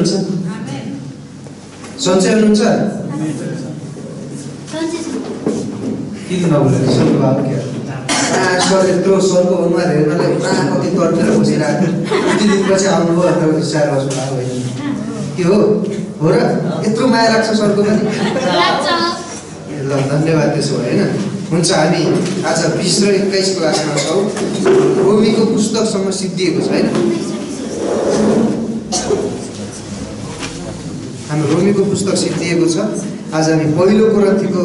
हुनुहुन्छ? सन्चै हुनुहुन्छ यत्रो सरको अनुहार हेर्नलाई पुरा कति तर्केर बसिरहेको कति दिनपछि आउनुभयो भनेर विचार गर्छु भएको होइन। के हो? हो र? यत्रो माया लाग्छ सरको पनि? ल धन्यवाद त्यसो भए होइन? हुन्छ हामी आज बिस र एक्काइस क्लासमा छौँ। रोमीको पुस्तकसँग सिद्धिएको छ होइन? हाम्रो रोमीको पुस्तक सिद्धिएको छ। आज हामी पहिलो कुरन्थीको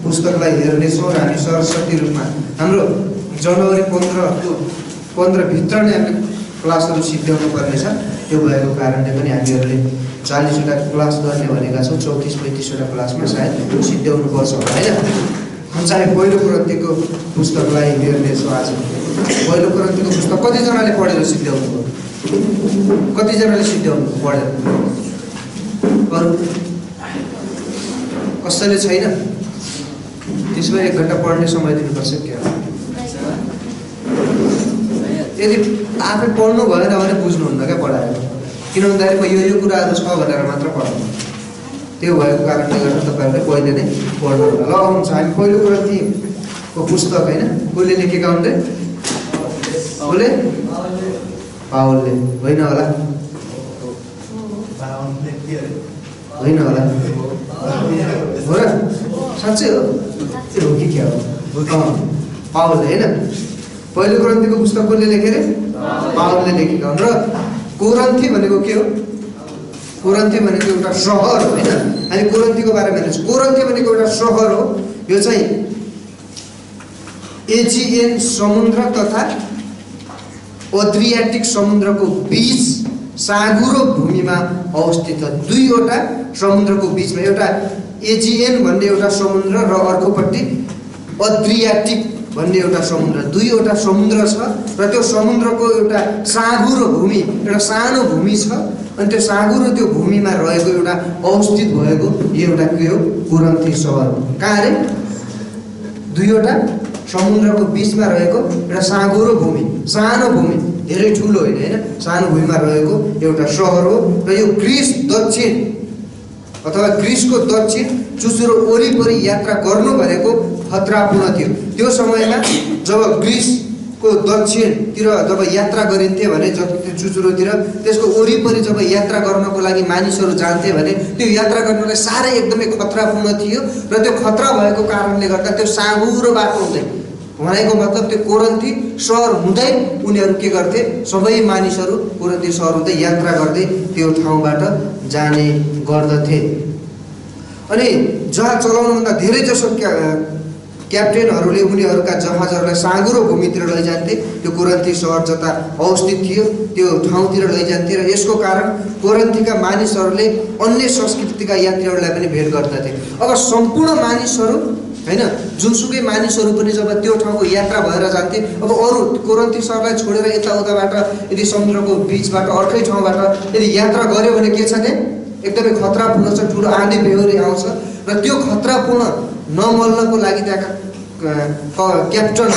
पुस्तकलाई हेर्नेछौँ र हामी सरस्वती रूपमा। हाम्रो जनवरी पन्ध्रको पन्ध्रभित्र नै हामीले क्लासहरू सिद्ध्याउनु पर्नेछ। त्यो भएको कारणले पनि हामीहरूले चालिसवटा क्लास गर्ने भनेका छौँ। चौतिस पैँतिसवटा क्लासमा सायद सिद्ध्याउनु पर्छ होला होइन? हुन्छ हामी पहिलो कुरन्तीको पुस्तकलाई हेर्नेछौँ आज। पहिलो कुरन्तीको पुस्तक कतिजनाले पढेर सिद्ध्याउनु भयो कतिजनाले सिद्ध्याउनु पढेर। कसैले छैन? त्यसमा एक घन्टा पढ्ने समय दिनुपर्छ क्या? यदि आफै पढ्नु भएन भने बुझ्नुहुन्न क्या पढाएर। किन भन्दाखेरि यो यो कुराहरू छ भनेर मात्र पढाउनु त्यो भएको कारणले गर्दा तपाईँहरूले पहिले नै पढ्नु ल आउनुहुन्छ हामी पहिलो कुरा को? पुस्तक होइन? कसले लेखेका हुन् रे? कसले पावलले। होइन होला। होइन होला। हो र? साँच्चै हो। त्यो हो कि क्या हो? पावलले होइन? पहिलो ग्रन्थीको पुस्तक कसले लेखे रे? पावलले लेखेका हुन्। र कोरन्थी भनेको के हो? कोरन्थी भनेको एउटा सहर होइन? हामी कोरन्थीको बारेमा हेर्नुहोस् कोरन्थी भनेको एउटा सहर हो। यो चाहिँ एजिएन समुद्र तथा अद्रियाटिक समुद्रको बिच साँगुरो भूमिमा अवस्थित दुईवटा समुद्रको बिचमा एउटा एजिएन भन्ने एउटा समुद्र र अर्कोपट्टि अद्रियाटिक भन्ने एउटा समुद्र। दुईवटा समुद्र छ र त्यो समुद्रको एउटा साँगुरो भूमि एउटा सानो भूमि छ। अनि त्यो साँगुरो त्यो भूमिमा रहेको एउटा अवस्थित भएको यो एउटा के हो कुरन्थी सहर। कहाँ अरे दुईवटा समुद्रको बिचमा रहेको एउटा साँगुरो भूमि सानो भूमि। धेरै ठुलो होइन होइन? सानो भूमिमा रहेको एउटा सहर हो र यो ग्रिस दक्षिण अथवा ग्रिसको दक्षिण चुचुरो वरिपरि यात्रा गर्नु भनेको खतरापूर्ण थियो। त्यो समयमा जब ग्रिसको दक्षिणतिर जब यात्रा गरिन्थे भने जब त्यो चुचुरोतिर त्यसको वरिपरि जब यात्रा गर्नको लागि मानिसहरू जान्थे भने त्यो यात्रा गर्नलाई साह्रै एकदमै खतरापूर्ण थियो र त्यो खतरा भएको कारणले गर्दा त्यो साँगुरो बाटो हुँदै भनेको मतलब त्यो कोरन्थी सहर हुँदै उनीहरू के गर्थे? सबै मानिसहरू कोरन्थी सहर हुँदै यात्रा गर्दै त्यो ठाउँबाट जाने गर्दथे। अनि जहाज चलाउनुभन्दा धेरै जसो क्या क्याप्टेनहरूले उनीहरूका जहाजहरूलाई साँगुरो भूमितिर लैजान्थे। त्यो कोरन्थी सहर जता अवस्थित थियो त्यो ठाउँतिर लैजान्थे र यसको कारण कोरन्थीका मानिसहरूले अन्य संस्कृतिका यात्रीहरूलाई पनि भेट गर्दथे। अब सम्पूर्ण मानिसहरू होइन? जुनसुकै मानिसहरू पनि जब त्यो ठाउँको यात्रा भएर जान्थे अब अरू कोरन्ती सहरलाई छोडेर यताउताबाट यदि समुद्रको बिचबाट अर्कै ठाउँबाट यदि यात्रा गऱ्यो भने के छ भने एकदमै खतरापूर्ण छ ठुलो आँधी बेहोरी आउँछ र त्यो खतरापूर्ण नमल्नको लागि त्यहाँका क्याप्टन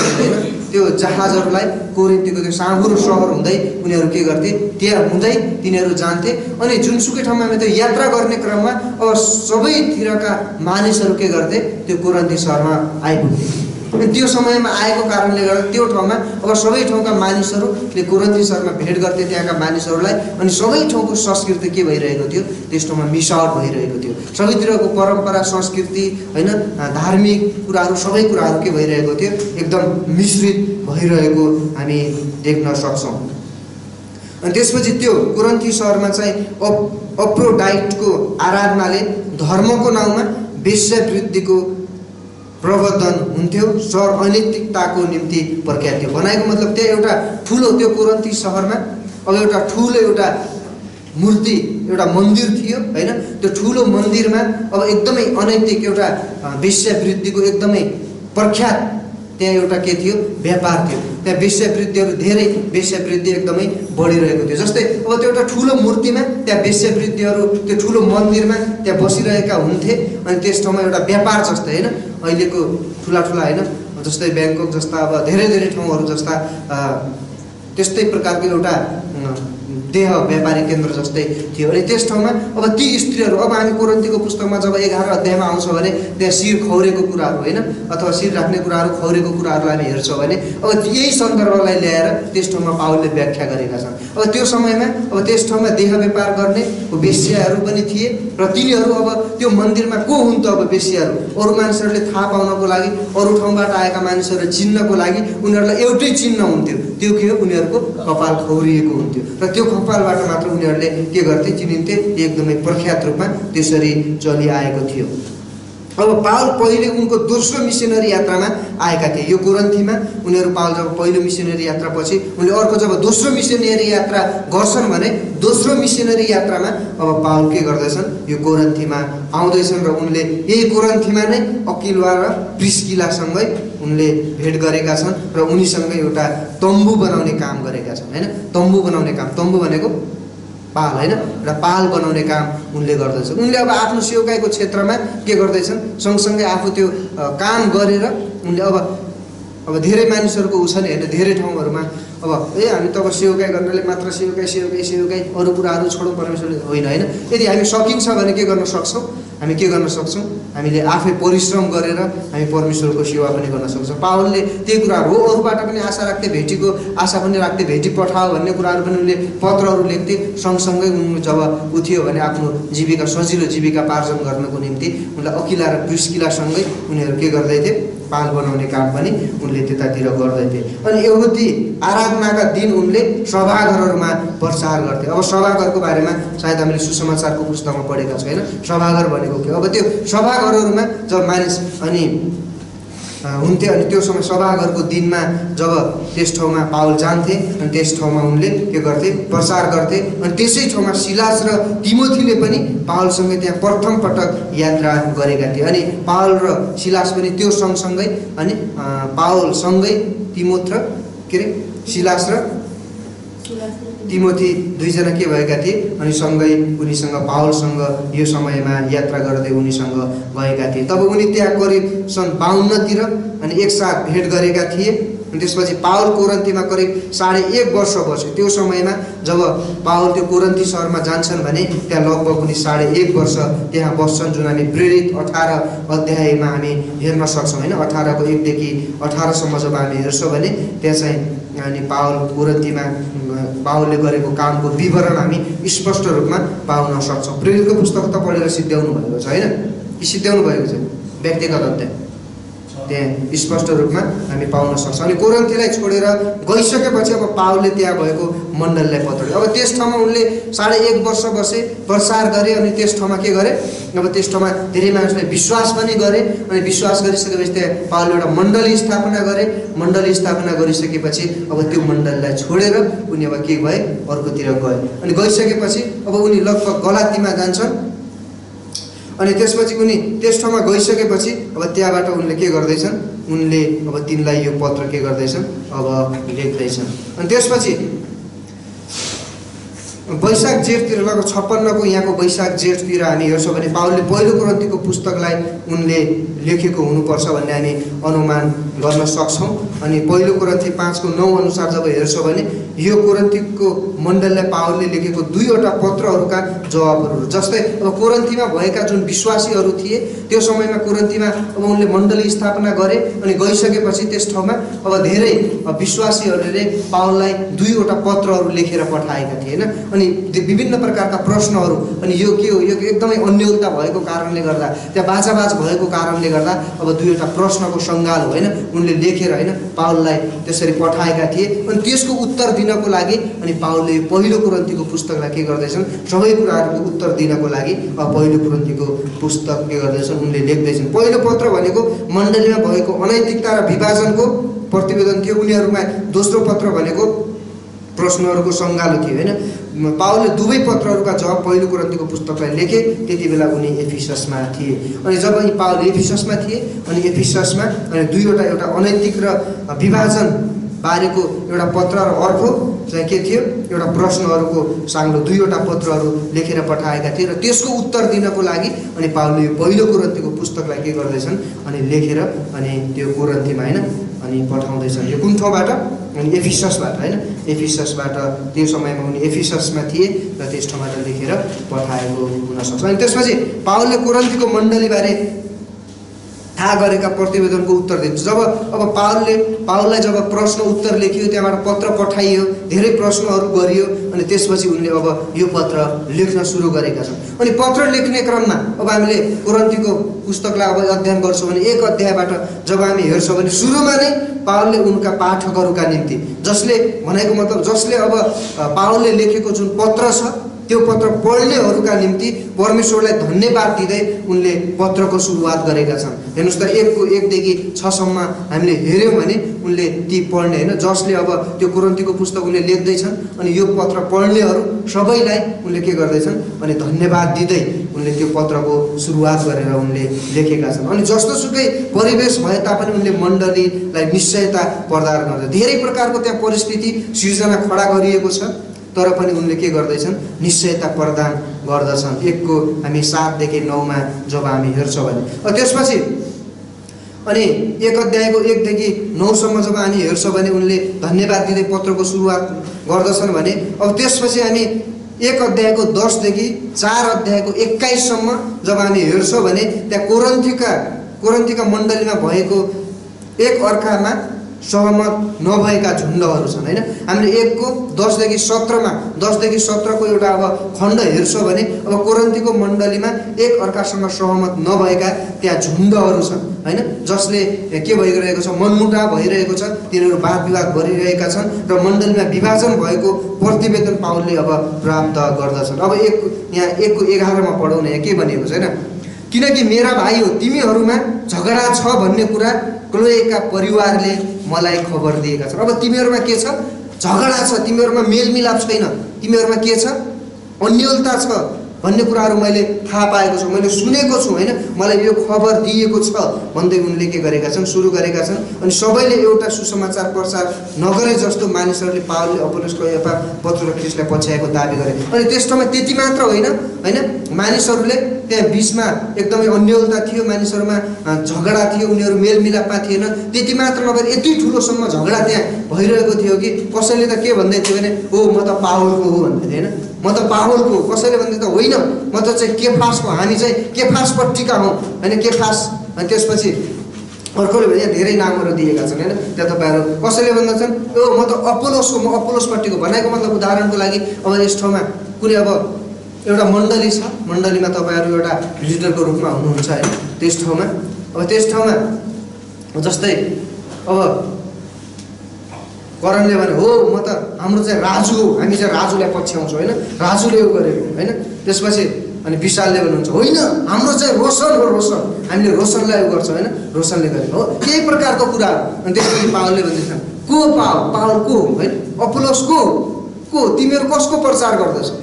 त्यो जहाजहरूलाई कोरिन्तीको त्यो साँगुरो सहर हुँदै उनीहरू के गर्थे? त्यहाँ हुँदै तिनीहरू जान्थे। अनि जुनसुकै ठाउँमा त्यो यात्रा गर्ने क्रममा अब सबैतिरका मानिसहरू के गर्थे? त्यो कोरन्ती सहरमा आइपुग्थे। त्यो समयमा आएको कारणले गर्दा त्यो ठाउँमा अब सबै ठाउँका मानिसहरूले कोरन्ती सहरमा भेट गर्थे त्यहाँका मानिसहरूलाई अनि सबै ठाउँको संस्कृति के भइरहेको थियो? त्यस ठाउँमा मिसावट भइरहेको थियो। सबैतिरको परम्परा संस्कृति होइन धार्मिक कुराहरू सबै कुराहरू के भइरहेको थियो? एकदम मिश्रित भइरहेको हामी देख्न सक्छौँ। अनि त्यसपछि त्यो कुरन्थी सहरमा चाहिँ अप अप्रोडाइटको आराधनाले धर्मको नाउँमा वेश्यावृत्तिको प्रवर्धन हुन्थ्यो सर अनैतिकताको निम्ति प्रख्यात थियो। भनाइको मतलब त्यहाँ एउटा ठुलो त्यो कुरन्ती सहरमा अब एउटा ठुलो एउटा मूर्ति एउटा मन्दिर थियो होइन? त्यो ठुलो मन्दिरमा अब एकदमै अनैतिक एउटा वेश्यावृत्तिको एकदमै प्रख्यात त्यहाँ एउटा के थियो? व्यापार थियो। त्यहाँ वेश्यावृत्तिहरू धेरै वेश्यावृत्ति एकदमै बढिरहेको थियो। जस्तै अब त्यो एउटा ठुलो मूर्तिमा त्यहाँ वेश्यावृत्तिहरू त्यो ठुलो मन्दिरमा त्यहाँ बसिरहेका हुन्थे अनि त्यस ठाउँमा एउटा व्यापार जस्तै होइन? अहिलेको ठुला ठुला होइन जस्तै ब्याङ्कक जस्ता अब धेरै धेरै ठाउँहरू जस्ता त्यस्तै प्रकारको एउटा देह व्यापारी केन्द्र जस्तै थियो अनि त्यस ठाउँमा अब ती स्त्रीहरू अब हामी कोरन्तीको पुस्तकमा जब एघार अध्यायमा आउँछौँ भने त्यहाँ शिर खौरेको कुराहरू होइन अथवा शिर राख्ने कुराहरू खौरेको कुराहरूलाई हामी हेर्छौँ भने अब यही सन्दर्भलाई ल्याएर त्यस ठाउँमा पावलले व्याख्या गरेका छन्। अब त्यो समयमा अब त्यस ठाउँमा देह व्यापार गर्ने वेश्याहरू पनि थिए र तिनीहरू अब त्यो मन्दिरमा को हुन् त अब वेश्याहरू अरू मानिसहरूले थाहा पाउनको लागि अरू ठाउँबाट आएका मानिसहरू चिन्नको लागि उनीहरूलाई एउटै चिन्ह हुन्थ्यो। त्यो के हो? उनीहरूको कपाल खौरिएको हुन्थ्यो। र त्यो कपालबाट मात्र उनीहरूले के गर्थे? चिनिन्थे। एकदमै प्रख्यात रूपमा त्यसरी चलिआएको थियो। अब पावल पहिले उनको दोस्रो मिसनरी यात्रामा आएका थिए। यो कोरन्थीमा उनीहरू पावल जब पहिलो मिसनरी यात्रापछि उनले अर्को जब दोस्रो मिसनरी यात्रा गर्छन् भने दोस्रो मिसनरी यात्रामा अब पावल के गर्दैछन्? यो कोरन्थीमा आउँदैछन् र उनले यही कोरन्थीमा नै अकिलवा र प्रिस्किलासँगै उनले भेट गरेका छन् र उनीसँगै एउटा तम्बु बनाउने काम गरेका छन् होइन? तम्बु बनाउने काम तम्बु भनेको पाल होइन? र पाल बनाउने काम उनले गर्दछ। उनले अब आफ्नो सेवकाईको क्षेत्रमा के गर्दैछन्? सँगसँगै आफू त्यो काम गरेर उनले अब अब धेरै मानिसहरूको ऊ छ नि होइन? धेरै ठाउँहरूमा अब ए हामी त अब सेवकाई गर्नाले मात्र सेवकाई सेवकाई सेवकाई अरू कुराहरू छोडौँ परमेश्वरले होइन होइन। यदि हामी सकिन्छ भने के गर्न सक्छौँ? हामी के गर्न सक्छौँ? हामीले आफै परिश्रम गरेर हामी परमेश्वरको सेवा पनि गर्न सक्छौँ। पावलले त्यही कुराहरू हो। अरूबाट पनि आशा राख्थे भेटीको आशा पनि राख्थे भेटी पठाओ भन्ने कुराहरू पनि उनले पत्रहरू लेख्थे। सँगसँगै उन जब उठ्यो भने आफ्नो जीविका सजिलो जीविका पार्जन गर्नको निम्ति उनलाई अकिला र प्रिस्किलासँगै उनीहरू के गर्दैथे? पाल बनाउने काम पनि उनले त्यतातिर गर्दैथे। अनि यहुदी आराधनाका दिन उनले सभाघरहरूमा प्रचार गर्थे। अब सभाघरको बारेमा सायद हामीले सुसमाचारको पुस्तकमा पढेका छौँ होइन? सभाघर भनेको के अब त्यो सभाघरहरूमा जब मानिस अनि हुन्थे अनि त्यो समय सभाघरको दिनमा जब त्यस ठाउँमा पावल जान्थे अनि त्यस ठाउँमा उनले के गर्थे? प्रचार गर्थे। अनि त्यसै ठाउँमा सिलास र तिमोथीले पनि पावलसँगै त्यहाँ प्रथम पटक यात्रा गरेका थिए। अनि पावल र सिलास पनि त्यो सँगसँगै अनि पावलसँगै तिमोथ र के अरे सिलास र तिमोथी दुईजना के भएका थिए? अनि सँगै उनीसँग पावलसँग यो समयमा यात्रा गर्दै उनीसँग गएका थिए। तब उनी त्यहाँ करिब सन् बाहन्नतिर अनि एकसाथ भेट गरेका थिए। अनि त्यसपछि पावल कोरन्तीमा करिब साढे एक वर्ष बस्यो। त्यो समयमा जब पावल त्यो कोरन्ती सहरमा जान्छन् भने त्यहाँ लगभग उनी साढे एक वर्ष त्यहाँ बस्छन् जुन हामी प्रेरित अठार अध्यायमा हामी हेर्न सक्छौँ होइन? अठारको एकदेखि अठारसम्म जब हामी हेर्छौँ भने त्यहाँ चाहिँ अनि पावल कोरन्तीमा पावलले गरेको कामको विवरण हामी स्पष्ट रूपमा पाउन सक्छौँ। प्रेरितको पुस्तक त पढेर सिद्ध्याउनु भएको छ होइन? सिद्ध्याउनु भएको छ? व्यक्तिगत अध्याय त्यहाँ स्पष्ट रूपमा हामी पाउन सक्छौँ। अनि कोरन्थीलाई छोडेर गइसकेपछि अब पावलले त्यहाँ भएको मण्डललाई पत्र अब त्यस ठाउँमा उनले साढे एक वर्ष बसे प्रसार गरे अनि त्यस ठाउँमा के गरे? अब त्यस ठाउँमा धेरै मानिसले विश्वास पनि गरे अनि विश्वास गरिसकेपछि त्यहाँ पावलले एउटा मण्डली स्थापना गरे। मण्डली स्थापना गरिसकेपछि अब त्यो मण्डलीलाई छोडेर उनी अब के भए? अर्कोतिर गए। अनि गइसकेपछि अब उनी लगभग गलातीमा जान्छन्। अनि त्यसपछि उनी त्यस ठाउँमा गइसकेपछि अब त्यहाँबाट उनले के गर्दैछन्? उनले अब तिनलाई यो पत्र के गर्दैछन्? अब लेख्दैछन्। अनि त्यसपछि वैशाख जेठतिर लगभग छप्पन्नको यहाँको वैशाख जेठतिर हामी हेर्छौँ भने पावलले पहिलो कुरन्तीको पुस्तकलाई उनले लेखेको हुनुपर्छ भन्ने हामी अनुमान गर्न सक्छौँ। अनि पहिलो कुरन्ती पाँचको नौ अनुसार जब हेर्छौँ भने यो कुरन्तीको मण्डललाई पावलले लेखेको दुईवटा पत्रहरूका जवाबहरू जस्तै अब कोरन्तीमा भएका जुन विश्वासीहरू थिए त्यो समयमा कोरन्तीमा अब उनले मण्डली स्थापना गरे अनि गइसकेपछि त्यस ठाउँमा अब धेरै विश्वासीहरूले पावललाई दुईवटा पत्रहरू लेखेर पठाएका थिए होइन? अनि विभिन्न प्रकारका प्रश्नहरू अनि यो के हो? यो एकदमै अन्यलता भएको कारणले गर्दा त्यहाँ बाचाबाच भएको कारणले गर्दा अब दुईवटा प्रश्नको सङ्गाल होइन? उनले लेखेर होइन पावललाई त्यसरी पठाएका थिए। अनि त्यसको उत्तर दिनको लागि अनि पावलले पहिलो कुरन्तीको पुस्तकलाई के गर्दैछन्? सबै कुराहरूको उत्तर दिनको लागि पहिलो कुरन्तीको पुस्तक के गर्दैछन्? उनले लेख्दैछन्। पहिलो पत्र भनेको मण्डलीमा भएको अनैतिकता र विभाजनको प्रतिवेदन थियो। उनीहरूमा दोस्रो पत्र भनेको प्रश्नहरूको सङ्गालो थियो होइन? पावलले दुवै पत्रहरूका जवाब पहिलो कुरन्तीको पुस्तकलाई लेखे त्यति बेला उनी एफिससमा थिए। अनि जब यी पावल एफिससमा थिए अनि एफिससमा अनि दुईवटा एउटा अनैतिक र विभाजन बारेको एउटा पत्र र अर्को चाहिँ के थियो? एउटा प्रश्नहरूको साङ्लो दुईवटा पत्रहरू लेखेर पठाएका थिए र त्यसको उत्तर दिनको लागि अनि पावलले यो पहिलो कुरन्तीको पुस्तकलाई के गर्दैछन्? अनि लेखेर अनि त्यो कुरन्तीमा होइन अनि पठाउँदैछन्। यो कुन ठाउँबाट? अनि एफिससबाट होइन? एफिससबाट त्यो समयमा उनी एफिससमा थिए र त्यस ठाउँबाट लेखेर पठाएको हुनसक्छ अनि त्यसपछि पावलले कोरन्थीको मण्डलीबारे थाहा गरेका प्रतिवेदनको उत्तर दिन्छ। जब अब पावलले पावललाई जब प्रश्न उत्तर लेखियो त्यहाँबाट पत्र पठाइयो धेरै प्रश्नहरू गरियो अनि त्यसपछि उनले अब यो पत्र लेख्न सुरु गरेका छन्। अनि पत्र लेख्ने क्रममा अब हामीले कुरन्तीको पुस्तकलाई अब अध्ययन गर्छौँ भने एक अध्यायबाट जब हामी हेर्छौँ भने सुरुमा नै पावलले उनका पाठकहरूका निम्ति जसले भनेको मतलब जसले अब पावलले लेखेको जुन पत्र छ त्यो पत्र पढ्नेहरूका निम्ति परमेश्वरलाई धन्यवाद दिँदै उनले पत्रको सुरुवात गरेका छन्। हेर्नुहोस् त एकको एकदेखि छसम्म हामीले हेऱ्यौँ भने उनले ती पढ्ने होइन? जसले अब त्यो कुरन्तीको पुस्तक उनले लेख्दैछन् अनि यो पत्र पढ्नेहरू सबैलाई उनले के गर्दैछन्? अनि धन्यवाद दिँदै उनले त्यो पत्रको सुरुवात गरेर उनले लेखेका छन्। अनि जस्तोसुकै परिवेश भए तापनि उनले मण्डलीलाई निश्चयता प्रदान गर्छ धेरै प्रकारको त्यहाँ परिस्थिति सिर्जना खडा गरिएको छ। तर पनि उनले के गर्दैछन्? निश्चयता प्रदान गर्दछन्। एकको हामी सातदेखि नौमा जब हामी हेर्छौँ भने। त्यसपछि अनि एक अध्यायको एकदेखि नौसम्म जब हामी हेर्छौँ भने उनले धन्यवाद दिँदै पत्रको सुरुवात गर्दछन् भने अब त्यसपछि हामी एक अध्यायको दसदेखि चार अध्यायको एक्काइससम्म जब हामी हेर्छौँ भने त्यहाँ कोरन्थीका कोरन्थीका मण्डलीमा भएको एक अर्कामा सहमत नभएका झुन्डहरू छन् होइन? हामीले एकको दसदेखि सत्रमा दसदेखि सत्रको एउटा अब खण्ड हेर्छौँ भने अब कोरन्तीको मण्डलीमा एक अर्कासँग सहमत नभएका त्यहाँ झुन्डहरू छन् होइन? जसले के भइरहेको छ मनमुटा भइरहेको छ तिनीहरू वाद विवाद गरिरहेका छन् र मण्डलीमा विभाजन भएको प्रतिवेदन पाउलले अब प्राप्त गर्दछन्। अब एक यहाँ एकको एघारमा पढाउन यहाँ के भनिएको छ होइन? किनकि मेरा भाइ हो तिमीहरूमा झगडा छ भन्ने कुरा क्लोएका परिवारले मलाई खबर दिएका छन्। अब तिमीहरूमा के छ? झगडा छ। तिमीहरूमा मेलमिलाप छैन। तिमीहरूमा के छ? अन्यलता छ। भन्ने कुराहरू मैले थाहा पाएको छु मैले सुनेको छु होइन? मलाई यो खबर दिएको छ। भन्दै उनले के गरेका छन्? सुरु गरेका छन्। अनि सबैले एउटा सुसमाचार प्रचार नगरे जस्तो मानिसहरूले पावलले अपोलोसको यता पत्र ख्रिस्टलाई पछ्याएको दावी गरे। अनि त्यस ठाउँमा त्यति मात्र होइन होइन? मानिसहरूले त्यहाँ बिचमा एकदमै अन्यलता थियो मानिसहरूमा झगडा थियो उनीहरू मेलमिलापमा थिएन। त्यति मात्र नभएर यति ठुलोसम्म झगडा त्यहाँ भइरहेको थियो कि कसैले त के भन्दै थियो भने हो म त पावलको हो भन्दै थियो होइन? म त पावलको कसैले भन्दै त होइन। म त चाहिँ के फासको हामी चाहिँ के फासपट्टिका हौँ होइन के अनि त्यसपछि अर्कोले भने धेरै नामहरू दिएका छन् होइन? त्यहाँ तपाईँहरू कसैले भन्दछन् ओ म त अपोलोसको म अपोलोसपट्टिको भनेको मतलब उदाहरणको लागि अब यस ठाउँमा कुनै अब एउटा मण्डली छ। मण्डलीमा तपाईँहरू एउटा लिडरको रूपमा हुनुहुन्छ होइन? त्यस ठाउँमा अब त्यस ठाउँमा जस्तै अब करणले भने हो म त हाम्रो चाहिँ राजु हो हामी चाहिँ राजुलाई पछ्याउँछौँ होइन? राजुले यो गरेको होइन? त्यसपछि अनि विशालले भन्नुहुन्छ होइन हाम्रो चाहिँ रोशन हो रोशन। हामीले रोशनलाई उयो गर्छौँ होइन? रोशनले गरेको हो। केही प्रकारको कुराहरू अनि त्यसपछि पावलले भन्दैछन् को पाव? पावल को होइन? अपोलोस को को तिमीहरू कसको प्रचार गर्दछौ?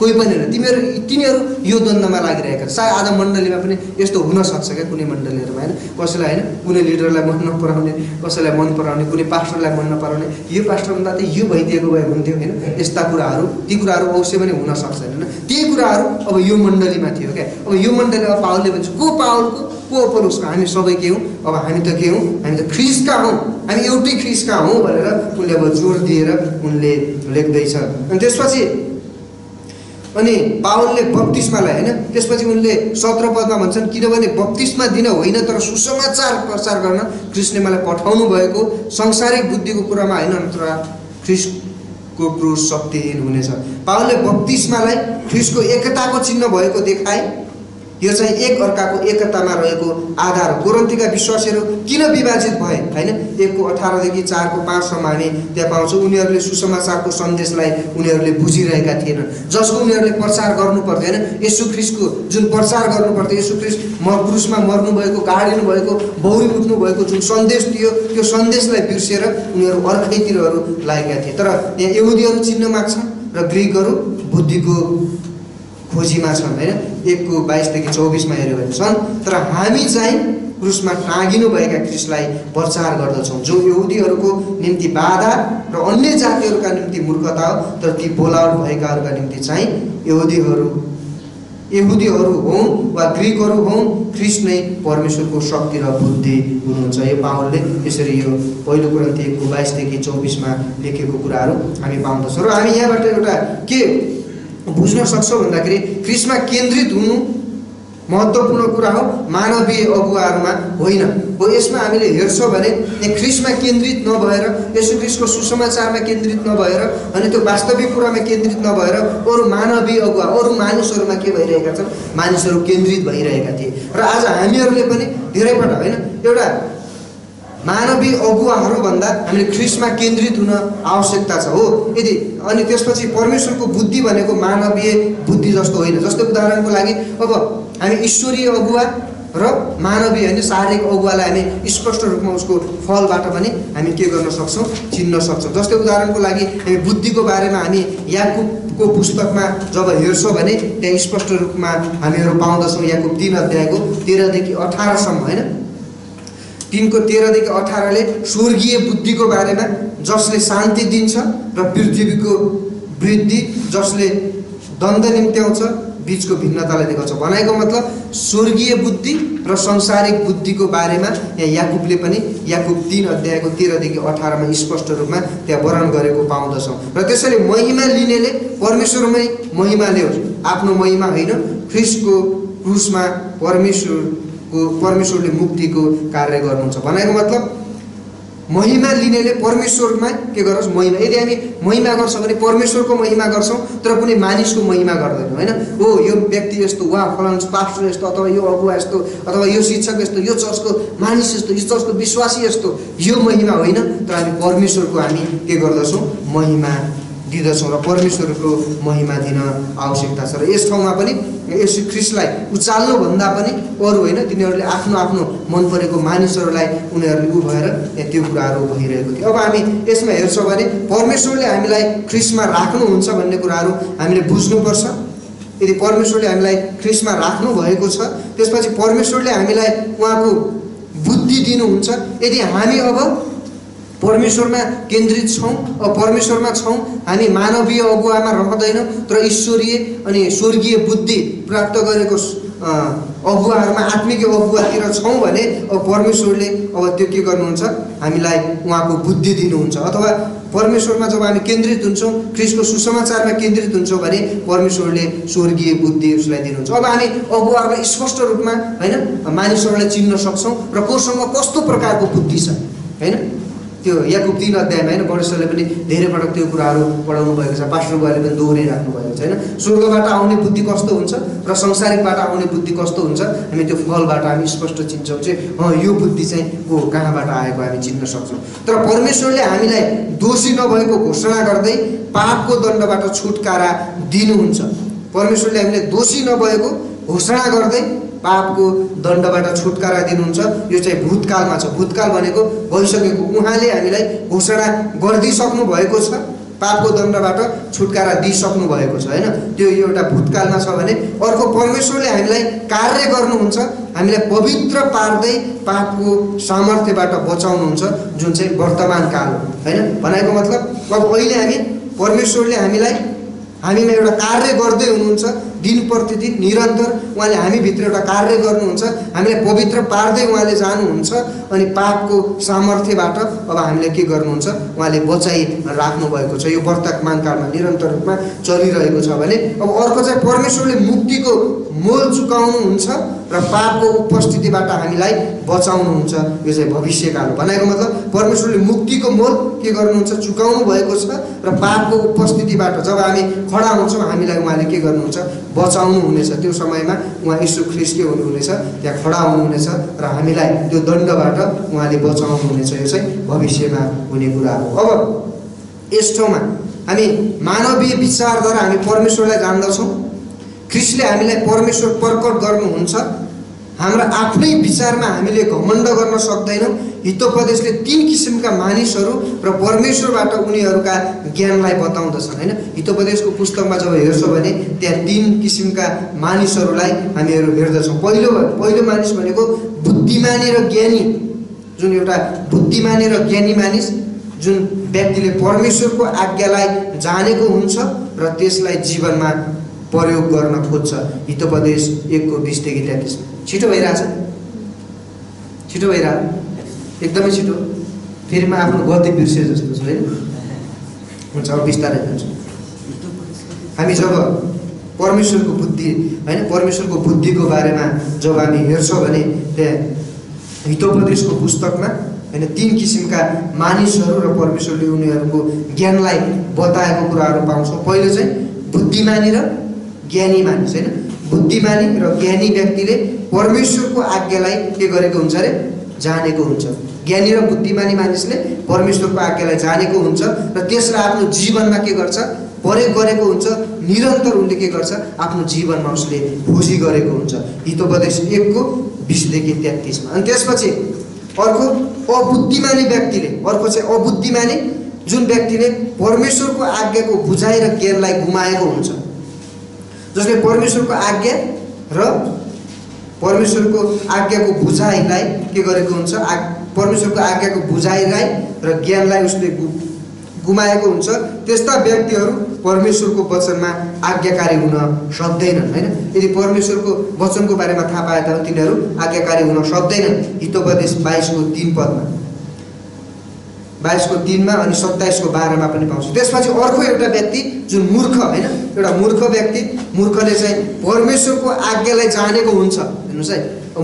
कोही पनि होइन। तिमीहरू तिनीहरू यो द्वन्द्वमा लागिरहेका छ। सायद आधा मण्डलीमा पनि यस्तो हुनसक्छ क्या कुनै मण्डलीहरूमा होइन? कसैलाई होइन कुनै लिडरलाई मन नपराउने कसैलाई मन पराउने कुनै पास्टरलाई मन नपराउने। यो पास्टरभन्दा त यो भइदिएको भए हुन्थ्यो होइन? यस्ता कुराहरू ती कुराहरू अवश्य पनि हुनसक्छ होइन? त्यही कुराहरू अब यो मण्डलीमा थियो क्या? अब यो मण्डलीमा पावलले भन्छ को पावलको को परोसको हामी सबै के हौँ? अब हामी त के हौँ? हामी त ख्रिसका हौँ। हामी एउटै ख्रिसका हौँ भनेर उनले अब जोड दिएर उनले लेख्दैछ। अनि त्यसपछि अनि पावलले बत्तिसमालाई होइन? त्यसपछि उनले सत्र पदमा भन्छन् किनभने बत्तिसमा दिन होइन तर सुसमाचार प्रचार गर्न कृष्णले मलाई पठाउनु भएको संसारिक बुद्धिको कुरामा होइन नत्र ख्रिस्टको क्रुस शक्तिहीन हुनेछ। पावलले बत्तिसमालाई ख्रिस्टको एकताको चिन्ह भएको देखाए। यो चाहिँ एक अर्काको एकतामा रहेको आधार हो कोरन्तीका विश्वासीहरू किन विभाजित भए होइन? एकको अठारदेखि चारको पाँचसम्म हामी त्यहाँ पाउँछौँ। उनीहरूले सुसमाचारको सन्देशलाई उनीहरूले बुझिरहेका थिएनन्। जसको उनीहरूले प्रचार गर्नु पर्थ्यो होइन? यसु ख्रिस्टको जुन प्रचार गर्नु पर्थ्यो यसु ख्रिस्ट म क्रुसमा मर्नु भएको गाडिनु भएको बौरी उठ्नु भएको जुन सन्देश थियो त्यो सन्देशलाई बिर्सेर उनीहरू अर्कैतिरहरू लागेका थिए। तर यहाँ यहुदीहरू चिन्न माग्छन् र ग्रिकहरू बुद्धिको खोजीमा छन् होइन? एकको बाइसदेखि चौबिसमा हेऱ्यो भने छन्। तर हामी चाहिँ क्रुसमा टाँगिनुभएका क्रिसलाई प्रचार गर्दछौँ। जो यहुदीहरूको निम्ति बाधा र अन्य जातिहरूका निम्ति मूर्खता हो तर ती बोलावट भएकाहरूका निम्ति चाहिँ यहुदीहरू यहुदीहरू हौँ वा ग्रिकहरू हौँ ख्रिस्ट नै परमेश्वरको शक्ति र बुद्धि हुनुहुन्छ। यो पावलले यसरी यो पहिलो कुरन्ती एकको बाइसदेखि चौबिसमा लेखेको कुराहरू हामी पाउँदछौँ। र हामी यहाँबाट एउटा के बुझ्न सक्छौँ भन्दाखेरि ख्रिस्टमा केन्द्रित हुनु महत्त्वपूर्ण कुरा हो मानवीय अगुवाहरूमा होइन। हो यसमा हामीले हेर्छौँ भने ख्रिस्टमा केन्द्रित नभएर यसो ख्रिस्टको सुसमाचारमा केन्द्रित नभएर अनि त्यो वास्तविक कुरामा केन्द्रित नभएर अरू मानवीय अगुवा अरू मानिसहरूमा के भइरहेका छन्? मानिसहरू केन्द्रित भइरहेका थिए। र आज हामीहरूले पनि धेरैपल्ट होइन एउटा मानवीय अगुवाहरूभन्दा हामीले ख्रिस्टमा केन्द्रित हुन आवश्यकता छ हो। यदि अनि त्यसपछि परमेश्वरको बुद्धि भनेको मानवीय बुद्धि जस्तो होइन। जस्तो उदाहरणको लागि अब हामी ईश्वरीय अगुवा र मानवीय होइन शारीरिक अगुवालाई हामी स्पष्ट रूपमा उसको फलबाट पनि हामी के गर्न सक्छौँ? चिन्न सक्छौँ। जस्तै उदाहरणको लागि हामी बुद्धिको बारेमा हामी याकुबको पुस्तकमा जब हेर्छौँ भने त्यहाँ स्पष्ट रूपमा हामीहरू पाउँदछौँ याकुब तिन अध्यायको तेह्रदेखि अठारसम्म होइन? तिनको तेह्रदेखि अठारले स्वर्गीय बुद्धिको बारेमा जसले शान्ति दिन्छ र पृथ्वीको वृद्धि जसले द्वन्द निम्त्याउँछ बिचको भिन्नतालाई देखाउँछ। भनाइको मतलब स्वर्गीय बुद्धि र संसारिक बुद्धिको बारेमा यहाँ याकुबले पनि याकुब तिन अध्यायको तेह्रदेखि अठारमा स्पष्ट रूपमा त्यहाँ वर्णन गरेको पाउँदछौँ। र त्यसैले महिमा लिनेले परमेश्वरमै महिमा ल्याउँछ। आफ्नो महिमा होइन ख्रिस्टको क्रुसमा परमेश्वरको परमेश्वरले मुक्तिको कार्य गर्नुहुन्छ। भनेको मतलब महिमा लिनेले परमेश्वरमा के गरोस् महिमा। यदि हामी महिमा गर्छौँ भने परमेश्वरको महिमा गर्छौँ तर कुनै मानिसको महिमा गर्दैनौँ होइन? हो यो व्यक्ति यस्तो वा फलानु पास्टर यस्तो अथवा यो अगुवा यस्तो अथवा यो शिक्षक यस्तो यो चर्चको मानिस यस्तो यो चर्चको विश्वासी यस्तो यो महिमा होइन तर हामी परमेश्वरको हामी के गर्दछौँ? महिमा दिँदछौँ र परमेश्वरको महिमा दिन आवश्यकता छ। र यस ठाउँमा पनि यसो ख्रिस्टलाई उचाल्नुभन्दा पनि अरू होइन तिनीहरूले आफ्नो आफ्नो मन परेको मानिसहरूलाई उनीहरूले उ भएर त्यो कुराहरू भइरहेको थियो। अब हामी यसमा हेर्छौँ भने परमेश्वरले हामीलाई ख्रिस्टमा राख्नुहुन्छ भन्ने कुराहरू हामीले बुझ्नुपर्छ। यदि परमेश्वरले हामीलाई ख्रिस्टमा राख्नु भएको छ त्यसपछि परमेश्वरले हामीलाई उहाँको बुद्धि दिनुहुन्छ। यदि हामी अब परमेश्वरमा केन्द्रित छौँ परमेश्वरमा छौँ। हामी मानवीय अगुवामा रहँदैनौँ तर ईश्वरीय अनि स्वर्गीय बुद्धि प्राप्त गरेको अगुवाहरूमा आत्मिक अगुवातिर छौँ भने अब परमेश्वरले अब त्यो के गर्नुहुन्छ? हामीलाई उहाँको बुद्धि दिनुहुन्छ। अथवा परमेश्वरमा जब हामी केन्द्रित हुन्छौँ ख्रिस्टको सुसमाचारमा केन्द्रित हुन्छौँ भने परमेश्वरले स्वर्गीय बुद्धि उसलाई दिनुहुन्छ। अब हामी अगुवाहरूलाई स्पष्ट रूपमा होइन मानिसहरूलाई चिन्न सक्छौँ र कोसँग कस्तो प्रकारको बुद्धि छ? होइन? त्यो याकुब तिन अध्यायमा होइन गणेशले पनि धेरै पटक त्यो कुराहरू पढाउनु भएको छ पास्टर बुवाले पनि दोहोरिराख्नु भएको छ होइन? स्वर्गबाट आउने बुद्धि कस्तो हुन्छ र संसारिकबाट आउने बुद्धि कस्तो हुन्छ हामी त्यो फलबाट हामी स्पष्ट चिन्छौँ चाहिँ यो बुद्धि चाहिँ को कहाँबाट आएको हामी चिन्न सक्छौँ? तर परमेश्वरले हामीलाई दोषी नभएको घोषणा गर्दै पापको दण्डबाट छुटकारा दिनुहुन्छ। परमेश्वरले हामीले दोषी नभएको घोषणा गर्दै पापको दण्डबाट छुटकारा दिनुहुन्छ यो चाहिँ भूतकालमा छ। भूतकाल भनेको भइसकेको उहाँले हामीलाई घोषणा गरिदिइसक्नु भएको छ। पापको दण्डबाट छुटकारा दिइसक्नु भएको छ होइन? त्यो एउटा भूतकालमा छ भने अर्को परमेश्वरले हामीलाई कार्य गर्नुहुन्छ। हामीलाई पवित्र पार्दै पापको सामर्थ्यबाट बचाउनुहुन्छ जुन चाहिँ वर्तमान काल हो होइन? भनेको मतलब अब अहिले हामी परमेश्वरले हामीलाई हामीमा एउटा कार्य गर्दै हुनुहुन्छ। दिन प्रतिदिन निरन्तर उहाँले हामीभित्र एउटा कार्य गर्नुहुन्छ हामीलाई पवित्र पार्दै उहाँले जानुहुन्छ अनि पापको सामर्थ्यबाट अब हामीले के गर्नुहुन्छ उहाँले बचाइ राख्नु भएको छ। यो वर्तमान कालमा निरन्तर रूपमा चलिरहेको छ भने अब अर्को चाहिँ परमेश्वरले मुक्तिको मोल चुकाउनुहुन्छ। र पापको उपस्थितिबाट हामीलाई बचाउनुहुन्छ। यो चाहिँ भविष्यकाल भनेको मतलब परमेश्वरले मुक्तिको मोल के गर्नुहुन्छ? चुकाउनु भएको छ र पापको उपस्थितिबाट जब हामी खडा हुन्छौँ हामीलाई उहाँले के गर्नुहुन्छ? बचाउनु हुनेछ। त्यो समयमा उहाँ यीशु ख्रिस्ट के हुनुहुनेछ। त्यहाँ खडा हुनुहुनेछ र हामीलाई त्यो दण्डबाट उहाँले बचाउनु हुनेछ। यो चाहिँ भविष्यमा हुने कुरा हो। अब यस ठाउँमा हामी मानवीय विचारद्वारा हामी परमेश्वरलाई जान्दछौँ। ख्रिस्टले हामीलाई परमेश्वर प्रकट गर्नुहुन्छ। हाम्रा आफ्नै विचारमा हामीले घमण्ड गर्न सक्दैनौँ। हितोपदेशले तिन किसिमका मानिसहरू र परमेश्वरबाट उनीहरूका ज्ञानलाई बताउँदछन् होइन? हितोपदेशको पुस्तकमा जब हेर्छौँ भने त्यहाँ तिन किसिमका मानिसहरूलाई हामीहरू हेर्दछौँ। पहिलो पहिलो मानिस भनेको बुद्धिमानी र ज्ञानी। जुन एउटा बुद्धिमानी र ज्ञानी मानिस जुन व्यक्तिले परमेश्वरको आज्ञालाई जानेको हुन्छ र त्यसलाई जीवनमा प्रयोग गर्न खोज्छ। हितोपदेश एकको बिसदेखि तेत्तिस। छिटो भइरहेछ। छिटो भइरह एकदमै छिटो। फेरि म आफ्नो गति बिर्सेँ जस्तो छु होइन हुन्छ अब बिस्तारै जान्छु। हामी जब परमेश्वरको बुद्धि होइन परमेश्वरको बुद्धिको बारेमा जब हामी हेर्छौँ भने त्यहाँ हितोपदेशको पुस्तकमा होइन तिन किसिमका मानिसहरू र परमेश्वरले उनीहरूको ज्ञानलाई बताएको कुराहरू पाउँछौँ। पहिलो चाहिँ बुद्धिमानी र ज्ञानी मानिस होइन? बुद्धिमानी र ज्ञानी व्यक्तिले परमेश्वरको आज्ञालाई के गरेको हुन्छ अरे जानेको हुन्छ। ज्ञानी र बुद्धिमानी मानिसले परमेश्वरको आज्ञालाई जानेको हुन्छ र त्यसलाई आफ्नो जीवनमा के गर्छ? प्रयोग गरेको हुन्छ निरन्तर उसले के गर्छ? आफ्नो जीवनमा उसले खोजी गरेको हुन्छ। हितोपदेश एकको बिसदेखि तेत्तिसमा। अनि त्यसपछि अर्को अबुद्धिमानी व्यक्तिले अर्को चाहिँ अबुद्धिमानी जुन व्यक्तिले परमेश्वरको आज्ञाको बुझाइ र ज्ञानलाई गुमाएको हुन्छ। जसले परमेश्वरको आज्ञा र परमेश्वरको आज्ञाको बुझाइलाई के गरेको हुन्छ? आ परमेश्वरको आज्ञाको बुझाइलाई र ज्ञानलाई उसले गु गुमाएको हुन्छ। त्यस्ता व्यक्तिहरू परमेश्वरको वचनमा आज्ञाकारी हुन सक्दैनन् होइन? यदि परमेश्वरको वचनको बारेमा थाहा पाए त तिनीहरू आज्ञाकारी हुन सक्दैनन्। हितोपदेश बाइसको तिन पदमा। बाइसको तिनमा अनि सत्ताइसको बाह्रमा पनि पाउँछ। त्यसपछि अर्को एउटा व्यक्ति जुन मूर्ख होइन एउटा मूर्ख व्यक्ति मूर्खले चाहिँ परमेश्वरको आज्ञालाई जानेको हुन्छ। हेर्नुहोस् है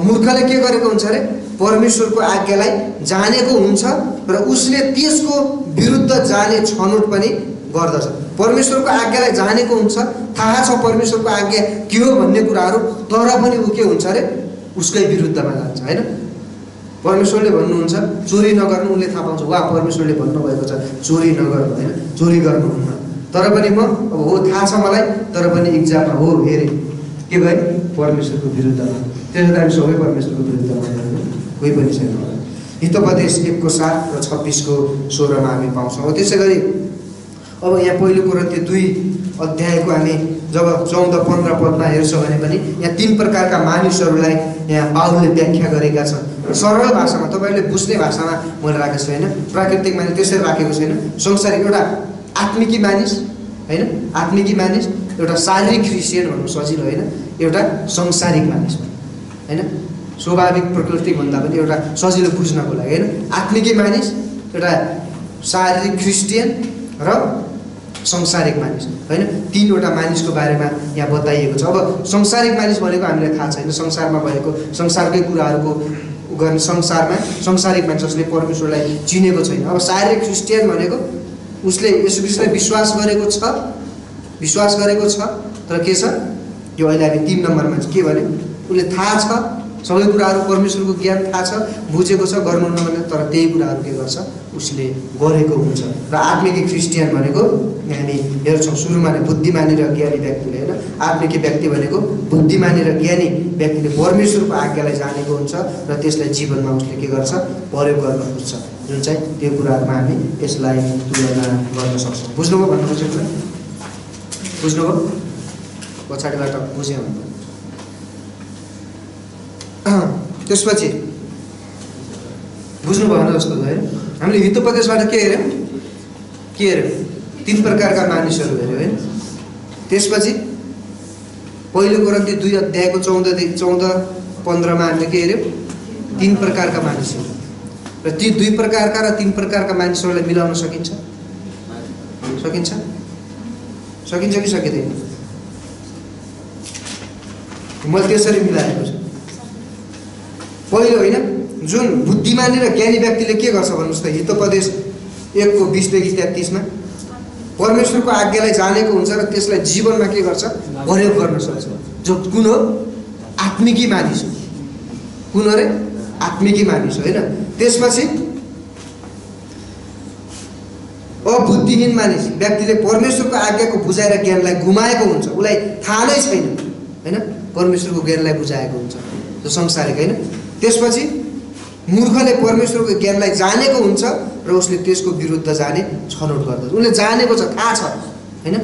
मूर्खले के गरेको हुन्छ अरे? परमेश्वरको आज्ञालाई जानेको हुन्छ र उसले त्यसको विरुद्ध जाने छनौट पनि गर्दछ। परमेश्वरको आज्ञालाई जानेको हुन्छ थाहा छ परमेश्वरको आज्ञा के हो भन्ने कुराहरू तर पनि ऊ के हुन्छ अरे? उसकै विरुद्धमा जान्छ होइन? परमेश्वरले भन्नुहुन्छ चोरी नगर्नु उसले थाहा पाउँछ। वा परमेश्वरले भन्नुभएको छ चोरी नगर्नु होइन? चोरी गर्नुहुन्न। तर पनि म अब हो थाहा छ मलाई तर पनि इक्जाममा हो हेरेँ। के भयो? परमेश्वरको विरुद्धमा। त्यसो त हामी सबै परमेश्वरको विरुद्धमा कोही पनि छैन। हितोपदेश एकको सात र छब्बिसको सोह्रमा हामी पाउँछौँ। अब त्यसै गरी अब यहाँ पहिलो कुरो त्यो दुई अध्यायको हामी जब चौध पन्ध्र पदमा हेर्छौँ भने पनि यहाँ तिन प्रकारका मानिसहरूलाई यहाँ पाउलले व्याख्या गरेका छन्। सरल भाषामा तपाईँहरूले बुझ्ने भाषामा मैले राखेको छु होइन? प्राकृतिक मानिस त्यसरी राखेको छैन संसारिक एउटा आत्मिकी मानिस होइन? आत्मिकी मानिस एउटा शारीरिक क्रिस्चियन भन्नु सजिलो होइन? एउटा संसारिक मानिस होइन? स्वाभाविक प्रकृति भन्दा पनि एउटा सजिलो बुझ्नको लागि होइन? आत्मिकी मानिस एउटा शारीरिक क्रिस्चियन र संसारिक मानिस होइन? तिनवटा मानिसको बारेमा यहाँ बताइएको छ। अब संसारिक मानिस भनेको हामीलाई थाहा छैन। संसारमा भएको संसारकै कुराहरूको गर्ने संसारमा संसारिक मानिस जसले परमेश्वरलाई चिनेको छैन। अब शारीरिक क्रिस्टियन भनेको उसले यसो विषयलाई विश्वास गरेको छ। विश्वास गरेको छ। तर के छ? यो अहिले हामी तिन नम्बरमा के भने उसले थाहा छ सबै कुराहरू परमेश्वरको ज्ञान थाहा छ बुझेको छ गर्नुहुन्न भने तर त्यही कुराहरू के गर्छ? उसले गरेको हुन्छ। र आत्मिकी क्रिस्टियन भनेको हामी हेर्छौँ सुरुमा नै बुद्धिमानी र ज्ञानी व्यक्तिले होइन? आत्मिकी व्यक्ति भनेको बुद्धिमानी र ज्ञानी व्यक्तिले परमेश्वरको आज्ञालाई जानेको हुन्छ र त्यसलाई जीवनमा उसले के गर्छ? प्रयोग गर्न खोज्छ। जुन चाहिँ त्यो कुराहरूमा हामी यसलाई तुलना गर्न सक्छौँ। बुझ्नुभयो भन्नु खोजेको बुझ्नुभयो? पछाडिबाट बुझ्यो भने। त्यसपछि बुझ्नुभयो भने जस्तो है हामीले हितोपदेशबाट के हेऱ्यौँ? के हेऱ्यौँ? तिन प्रकारका मानिसहरू हेऱ्यौँ होइन त्यसपछि पहिलो कुरान्ती दुई अध्यायको चौधदेखि चौध पन्ध्रमा हामीले के हेऱ्यौँ? तिन प्रकारका मानिसहरू। र ती दुई प्रकारका र तिन प्रकारका मानिसहरूलाई मिलाउन सकिन्छ? सकिन्छ? सकिन्छ कि सकिँदैन? मैले त्यसरी मिलाएको छु। पहिलो होइन जुन बुद्धिमानी र ज्ञानी व्यक्तिले के गर्छ भन्नुहोस् त हितोपदेश एकको बिसदेखि तेत्तिसमा? परमेश्वरको आज्ञालाई जानेको हुन्छ र त्यसलाई जीवनमा के गर्छ? प्रयोग गर्न सक्छ। जो कुन हो? आत्मिकी मानिस हो। कुन अरे आत्मिकी मानिस होइन? त्यसपछि अबुद्धिहीन मानिस व्यक्तिले परमेश्वरको आज्ञाको बुझाएर ज्ञानलाई गुमाएको हुन्छ। उसलाई थाहा नै छैन होइन? परमेश्वरको ज्ञानलाई बुझाएको हुन्छ। त्यो संसारिक होइन? त्यसपछि मूर्खले परमेश्वरको ज्ञानलाई जानेको हुन्छ र उसले त्यसको विरुद्ध जाने छनौट गर्दछ। उसले जानेको छ थाहा छ होइन?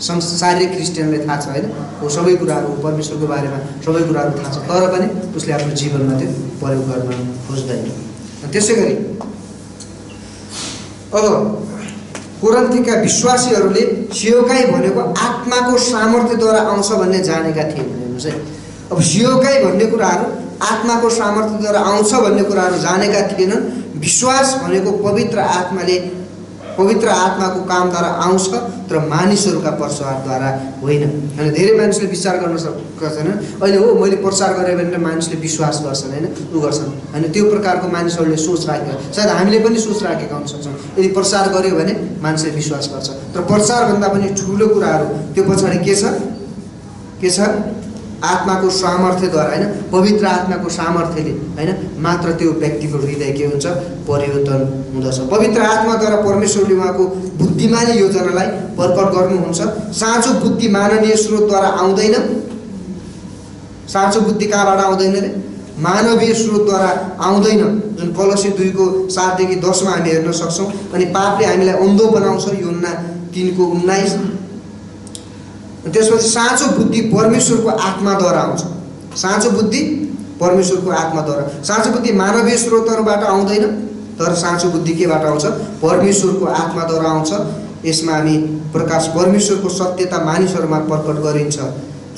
संसारिक क्रिस्चियनलाई थाहा छ होइन? हो सबै कुराहरू परमेश्वरको बारेमा सबै कुराहरू थाहा छ। तर पनि उसले आफ्नो जीवनमा त्यो प्रयोग गर्न खोज्दैन। त्यसै गरी अब कोरन्थीका विश्वासीहरूले सेवकाई भनेको आत्माको सामर्थ्यद्वारा आउँछ भन्ने जानेका थिए भने अब सेवकाई भन्ने कुराहरू आत्माको सामर्थ्यद्वारा आउँछ भन्ने कुराहरू जानेका थिएनन्। विश्वास भनेको पवित्र आत्माले पवित्र आत्माको कामद्वारा आउँछ तर मानिसहरूका प्रसारद्वारा होइन। होइन धेरै मानिसले विचार गर्न सक्छन् अहिले हो मैले प्रचार गरेँ भनेर मानिसले विश्वास गर्छन् होइन? उ गर्छन्। होइन त्यो प्रकारको मानिसहरूले सोच राखेका सायद हामीले पनि सोच राखेका हुन सक्छौँ। यदि प्रचार गर्यो भने मान्छेले विश्वास गर्छ। तर प्रचारभन्दा पनि ठुलो कुराहरू त्यो पछाडि के छ? के छ? आत्माको सामर्थ्यद्वारा होइन? पवित्र आत्माको सामर्थ्यले होइन? मात्र त्यो व्यक्तिको हृदय के हुन्छ? परिवर्तन हुँदछ। पवित्र आत्माद्वारा परमेश्वरले उहाँको बुद्धिमानी योजनालाई प्रकट गर्नुहुन्छ। साँचो बुद्धि मानवीय स्रोतद्वारा आउँदैन। साँचो बुद्धि कहाँबाट आउँदैन रे? मानवीय स्रोतद्वारा आउँदैन। जुन कलसी दुईको सातदेखि दसमा हामी हेर्न सक्छौँ अनि पापले हामीलाई अन्धो बनाउँछ। योन्ना तिनको उन्नाइस। त्यसपछि साँचो बुद्धि परमेश्वरको आत्माद्वारा आउँछ। साँचो बुद्धि परमेश्वरको आत्माद्वारा साँचो बुद्धि मानवीय स्रोतहरूबाट आउँदैन तर साँचो बुद्धि केबाट आउँछ? परमेश्वरको आत्माद्वारा आउँछ। यसमा हामी प्रकाश परमेश्वरको सत्यता मानिसहरूमा प्रकट गरिन्छ।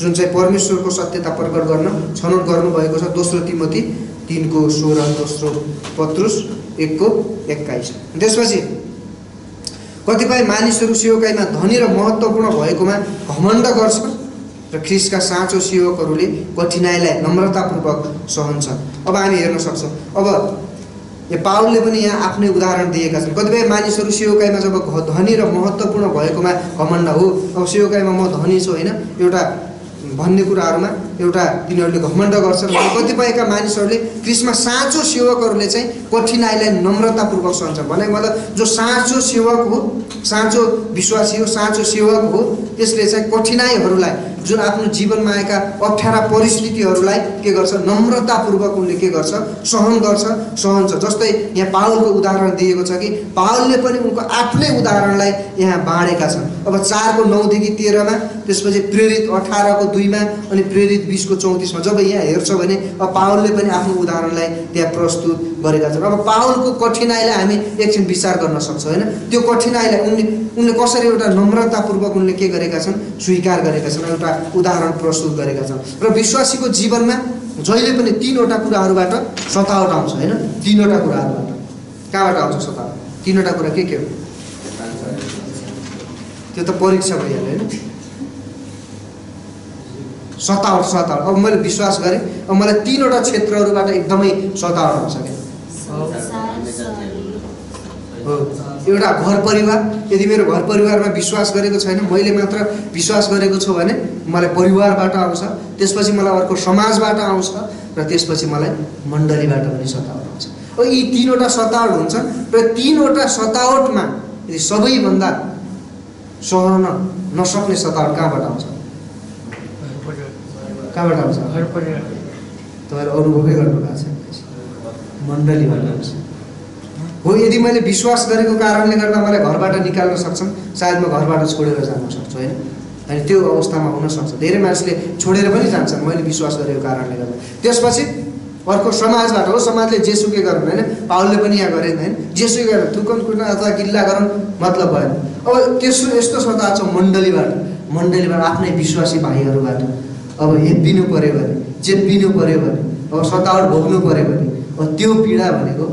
जुन चाहिँ परमेश्वरको सत्यता प्रकट गर्न छनौट गर्नुभएको छ दोस्रो तिमती तिनको सोह्र दोस्रो पत्रुस एकको एक्काइस। त्यसपछि कतिपय मानिसहरू सेवकाईमा धनी र महत्त्वपूर्ण भएकोमा घमण्ड गर्छ र ख्रिसका साँचो सेवकहरूले कठिनाइलाई नम्रतापूर्वक सहन्छ अब हामी हेर्न सक्छौँ। अब यो पाउलले पनि यहाँ आफ्नै उदाहरण दिएका छन्। कतिपय मानिसहरू सेवकाईमा जब धनी र महत्त्वपूर्ण भएकोमा घमण्ड हो अब सेवकाईमा म धनी छु होइन एउटा भन्ने कुराहरूमा एउटा तिनीहरूले घमण्ड गर्छन् भने कतिपयका मानिसहरूले क्रिसमा साँचो सेवकहरूले चाहिँ कठिनाइलाई नम्रतापूर्वक सहन्छ भनेको मतलब जो साँचो सेवक हो साँचो विश्वासी हो साँचो सेवक हो त्यसले चाहिँ कठिनाइहरूलाई जुन आफ्नो जीवनमा आएका अप्ठ्यारा परिस्थितिहरूलाई के गर्छ नम्रतापूर्वक उनले के गर्छ सहन गर्छ सहन्छ। जस्तै यहाँ पावलको उदाहरण दिएको छ कि पावलले पनि उनको आफ्नै उदाहरणलाई यहाँ बाँडेका छन्। अब चारको नौदेखि तेह्रमा त्यसपछि प्रेरित अठारको दुईमा अनि प्रेरित बिसको चौतिसमा जब यहाँ हेर्छ भने अब पावलले पनि आफ्नो उदाहरणलाई त्यहाँ प्रस्तुत गरेका छन्। अब पावलको कठिनाइलाई हामी एकछिन विचार गर्न सक्छौँ होइन? त्यो कठिनाइलाई उनले उनले कसरी एउटा नम्रतापूर्वक उनले के गरेका छन्? स्वीकार गरेका छन् एउटा उदाहरण प्रस्तुत गरेका छन्। र विश्वासीको जीवनमा जहिले पनि तिनवटा कुराहरूबाट सतावट आउँछ होइन? तिनवटा कुराहरूबाट। कहाँबाट आउँछ सतावट? तिनवटा कुरा के के हो? त्यो त परीक्षा भइहाल्यो होइन? सतावट सतावट। अब मैले विश्वास गरेँ अब मलाई तिनवटा क्षेत्रहरूबाट एकदमै सतावट आउँछ क्या एउटा घर परिवार यदि मेरो घर परिवारमा विश्वास गरेको छैन मैले मात्र विश्वास गरेको छु भने मलाई परिवारबाट आउँछ त्यसपछि मलाई अर्को समाजबाट आउँछ र त्यसपछि मलाई मण्डलीबाट पनि सतावट आउँछ अब यी तिनवटा सतावट हुन्छ र तिनवटा सतावटमा यदि सबैभन्दा सहन नसक्ने सतावट कहाँबाट आउँछ? कहाँबाट आउँछ तपाईँहरू अनुभवै गर्नुभएको छ। मण्डलीबाट आउँछ हो यदि मैले विश्वास गरेको कारणले गर्दा मलाई घरबाट निकाल्न सक्छन् सायद म घरबाट छोडेर जान सक्छु होइन? अनि त्यो अवस्थामा हुनसक्छ धेरै मान्छेले छोडेर पनि जान्छन् मैले विश्वास गरेको कारणले गर्दा। त्यसपछि अर्को समाजबाट हो समाजले जेसुकै गरौँ होइन? पाउलले पनि यहाँ गरेन होइन? जेसुकै गरौँ थुकन कुट्न अथवा गिल्ला गरौँ मतलब भएन। अब त्यसो यस्तो सता छ मण्डलीबाट। मण्डलीबाट आफ्नै विश्वासी भाइहरूबाट। अब हेपिनु पऱ्यो भने चेप्पिनु पऱ्यो भने अब सतावट भोग्नु पऱ्यो भने अब त्यो पीडा भनेको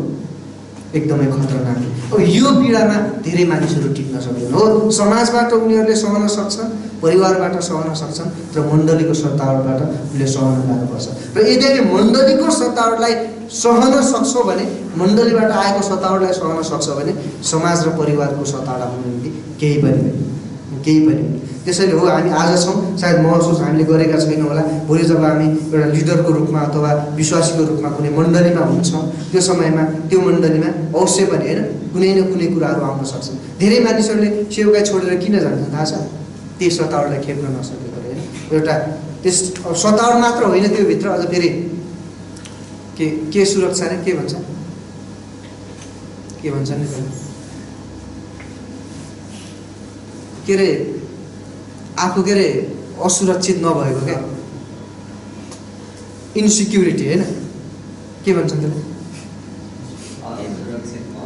एकदमै खतरनाक अब यो पीडामा धेरै मानिसहरू टिक्न सक्दैन हो। समाजबाट उनीहरूले सहन सक्छन् परिवारबाट सहन सक्छन् र मण्डलीको सत्तावटबाट उनले सहन लाग्नुपर्छ र यदि मण्डलीको सत्तावटलाई सहन सक्छौँ भने मण्डलीबाट आएको सत्तावटलाई सहन सक्छ भने समाज र परिवारको सत्तावट आफ्नो निम्ति केही पनि केही पनि त्यसैले हो हामी आज छौँ सायद महसुस हामीले गरेका छैनौँ होला। भोलि जब हामी एउटा लिडरको रूपमा अथवा विश्वासीको रूपमा कुनै मण्डलीमा हुन्छौँ त्यो समयमा त्यो मण्डलीमा अवश्य पनि होइन? कुनै न कुनै कुराहरू आउन सक्छन् धेरै मानिसहरूले सेवकाई छोडेर किन जान्छन् थाहा छ? त्यही सतावटलाई खेप्न नसकेको होइन? एउटा त्यस सतावट मात्र होइन त्योभित्र अझ फेरि के के सुरक्षा नै के भन्छ? के भन्छ नि त्यसलाई? के अरे आफू के अरे असुरक्षित नभएको क्या इन्सिक्युरिटी होइन के भन्छन् त्यसलाई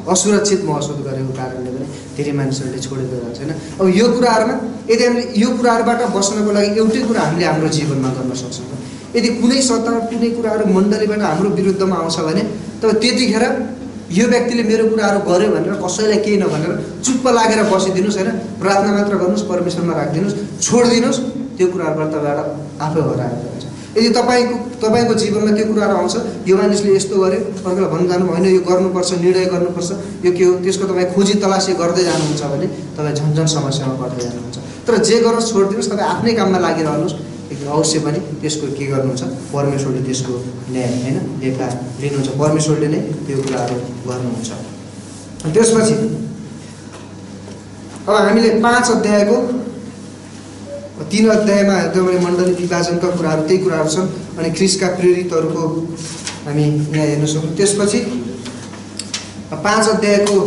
असुरक्षित महसुस गरेको कारणले पनि धेरै मानिसहरूले छोडेर जान्छ होइन अब यो कुराहरूमा यदि हामीले यो कुराहरूबाट बस्नको लागि एउटै कुरा हामीले हाम्रो जीवनमा गर्न सक्छौँ यदि कुनै सत्ता कुनै कुराहरू मण्डलीबाट हाम्रो विरुद्धमा आउँछ भने तब त्यतिखेर यो व्यक्तिले मेरो कुराहरू गर्यो भनेर कसैलाई केही नभनेर चुप्प लागेर बसिदिनुहोस् होइन? प्रार्थना मात्र गर्नुहोस् परमेश्वरमा राखिदिनुहोस् छोडिदिनुहोस् त्यो कुराहरूबाट तपाईँबाट आफै हराएर जान्छ यदि तपाईँको तपाईँको जीवनमा त्यो कुराहरू आउँछ यो मानिसले यस्तो गर्यो अर्कोलाई भन्नु जानु होइन यो गर्नुपर्छ निर्णय गर्नुपर्छ यो के हो त्यसको तपाईँ खोजी तलासी गर्दै जानुहुन्छ भने तपाईँ झन् झन् समस्यामा पर्दै जानुहुन्छ। तर जे गरोस् छोडिदिनुहोस् तपाईँ आफ्नै काममा लागिरहनुहोस् अवश्य पनि त्यसको के गर्नुहुन्छ? परमेश्वरले त्यसको न्याय होइन? लेखा लिनुहुन्छ। परमेश्वरले नै त्यो कुराहरू गर्नुहुन्छ। त्यसपछि अब हामीले पाँच अध्यायको तिन अध्यायमा तपाईँले मण्डली विभाजनका कुराहरू त्यही कुराहरू छन्। अनि ख्रिसका प्रेरितहरूको हामी यहाँ हेर्न सक्छौँ। त्यसपछि पाँच अध्यायको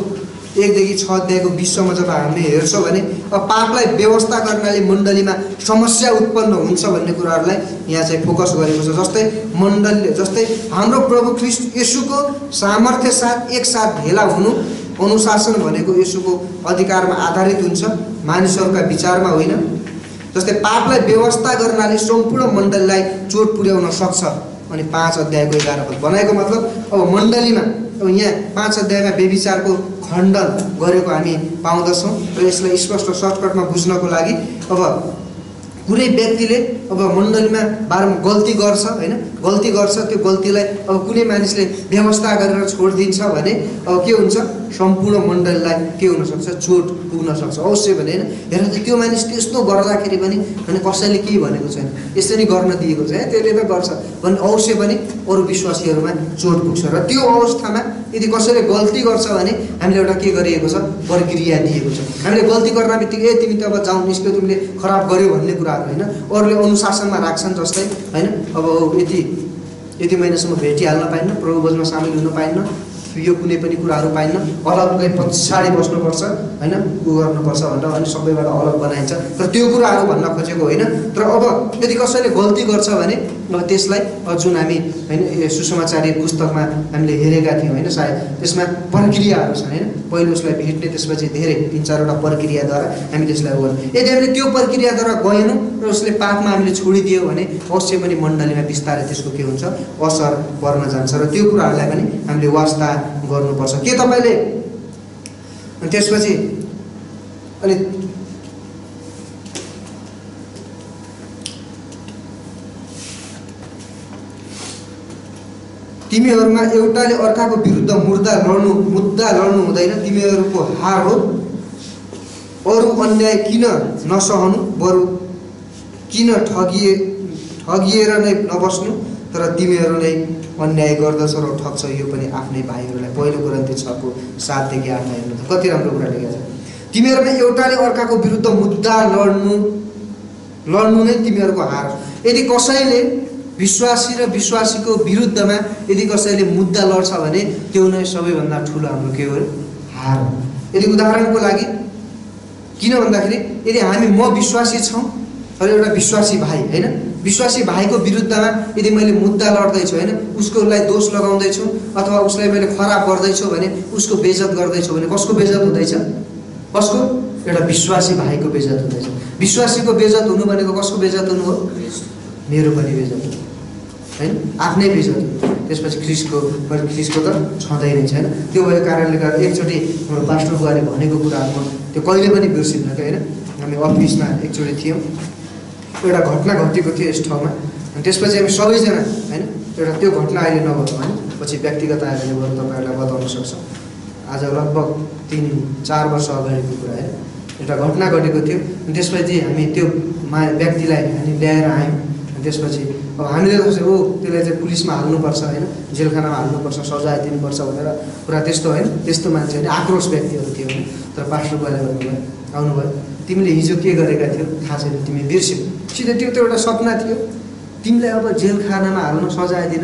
एकदेखि छ अध्यायको बिससम्म जब हामीले हेर्छौँ भने अब पापलाई व्यवस्था गर्नाले मण्डलीमा समस्या उत्पन्न हुन्छ भन्ने कुराहरूलाई यहाँ चाहिँ फोकस गरेको छ। जस्तै मण्डलीले जस्तै हाम्रो प्रभु ख्रिस्ट यसुको सामर्थ्य साथ एकसाथ भेला हुनु अनुशासन भनेको यसुको अधिकारमा आधारित हुन्छ मानिसहरूका विचारमा होइन। जस्तै पापलाई व्यवस्था गर्नाले सम्पूर्ण मण्डलीलाई चोट पुर्याउन सक्छ अनि पाँच अध्यायको एघार पद। बनाएको मतलब अब मण्डलीमा यहाँ पाँच अध्यायमा बेविचारको खण्डन गरेको हामी पाउँदछौँ र यसलाई स्पष्ट सर्टकटमा बुझ्नको लागि अब कुनै व्यक्तिले अब मण्डलीमा बारम्बार गल्ती गर्छ होइन? गल्ती गर्छ त्यो गल्तीलाई अब कुनै मानिसले व्यवस्था गरेर छोडिदिन्छ भने अब के हुन्छ? सम्पूर्ण मण्डलीलाई के हुनसक्छ? चोट पुग्न सक्छ अवश्य भने होइन? हेर त त्यो मानिस त्यस्तो गर्दाखेरि पनि भने कसैले केही भनेको छैन। यसरी गर्न दिएको छ है? त्यसले त गर्छ। भने अवश्य पनि अरू विश्वासीहरूमा चोट पुग्छ। र त्यो अवस्थामा यदि कसैले गल्ती गर्छ भने हामीले एउटा के गरिएको छ? प्रक्रिया दिएको छ। हामीले गल्ती गर्न बित्तिकै ए तिमी त अब जाउँ निस्क्यो तिमीले खराब गर्यो भन्ने कुराहरू होइन? अरूले अनुशासनमा राख्छन् जस्तै होइन? अब यति यति महिनासम्म भेटिहाल्न पाइन्न प्रभुभोजमा सामेल हुन पाइन्न। यो कुनै पनि कुराहरू पाइन्न। अलग्गै पछाडि बस्नुपर्छ होइन? उ गर्नुपर्छ भनेर अनि सबैबाट अलग बनाइन्छ। तर त्यो कुराहरू भन्न खोजेको होइन। तर अब यदि कसैले गल्ती गर्छ भने त्यसलाई जुन हामी होइन सुसमाचारी पुस्तकमा हामीले हेरेका थियौँ होइन सायद। त्यसमा प्रक्रियाहरू छन् होइन? पहिलो उसलाई भेट्ने त्यसपछि धेरै तिन चारवटा प्रक्रियाद्वारा हामी त्यसलाई गर्छौँ। यदि हामीले त्यो प्रक्रियाद्वारा गएनौँ र उसले पापमा हामीले छोडिदियो भने अवश्य पनि मण्डलीमा बिस्तारै त्यसको के हुन्छ? असर पर्न जान्छ। र त्यो कुराहरूलाई पनि हामीले वास्ता गर्नुपर्छ। के तपाईँले? त्यसपछि अनि तिमीहरूमा एउटाले अर्काको विरुद्ध मुद्दा लड्नु मुद्दा लड्नु हुँदैन। तिमीहरूको हार हो। अरू अन्याय किन नसहनु? बरु किन ठगिए ठगिएर नै नबस्नु? तर तिमीहरू नै अन्याय गर्दछ र ठग्छ यो पनि आफ्नै भाइहरूलाई। पहिलो कुरन्ती छको सातदेखि आठ हेर्नु कति राम्रो कुरा लेखेको छ। तिमीहरूमा एउटाले अर्काको विरुद्ध मुद्दा लड्नु लड्नु नै तिमीहरूको हार। यदि कसैले विश्वासी र विश्वासीको विरुद्धमा यदि कसैले मुद्दा लड्छ भने त्यो नै सबैभन्दा ठुलो हाम्रो के हो? हार यदि उदाहरणको लागि किन भन्दाखेरि यदि हामी म विश्वासी छौँ र एउटा विश्वासी भाइ होइन? विश्वासी भाइको विरुद्धमा यदि मैले मुद्दा लड्दैछु होइन उसकोलाई दोष लगाउँदैछु अथवा उसलाई मैले खराब गर्दैछु भने उसको बेजत गर्दैछु भने कसको बेजत हुँदैछ? कसको? एउटा विश्वासी भाइको बेजत हुँदैछ। विश्वासीको बेजत हुनु भनेको कसको बेजत हुनु हो? मेरो पनि बेजत हो। होइन? आफ्नै बेजत हो। त्यसपछि ख्रिसको ख्रिसको त छँदै नै छैन। त्यो भएको कारणले गर्दा एकचोटि हाम्रो पास्टर बुवाले भनेको कुराहरू त्यो कहिले पनि बिर्सिन्न क्या होइन? हामी अफिसमा एकचोटि थियौँ। एउटा घटना घटेको थियो यस ठाउँमा। अनि त्यसपछि हामी सबैजना होइन एउटा त्यो घटना अहिले नभनौँ होइन पछि व्यक्तिगत आएर बरु तपाईँहरूलाई बताउन सक्छ। आज लगभग तिन चार वर्ष अगाडिको कुरा होइन। एउटा घटना घटेको थियो। अनि त्यसपछि हामी त्यो मा व्यक्तिलाई हामी ल्याएर आयौँ। अनि त्यसपछि अब हामीले त ओ त्यसलाई चाहिँ पुलिसमा हाल्नुपर्छ होइन जेलखानामा हाल्नुपर्छ सजाय दिनुपर्छ भनेर पुरा त्यस्तो होइन त्यस्तो मान्छे होइन आक्रोश व्यक्तिहरू थियो होइन। तर पास्टर बुवाले आउनुभयो। तिमीले हिजो के गरेका थियौ? थाहा छैन तिमी बिर्स्यौ। सिधै त्यो त एउटा सपना थियो। तिमीलाई अब जेलखानामा हाल्न सजाय दिन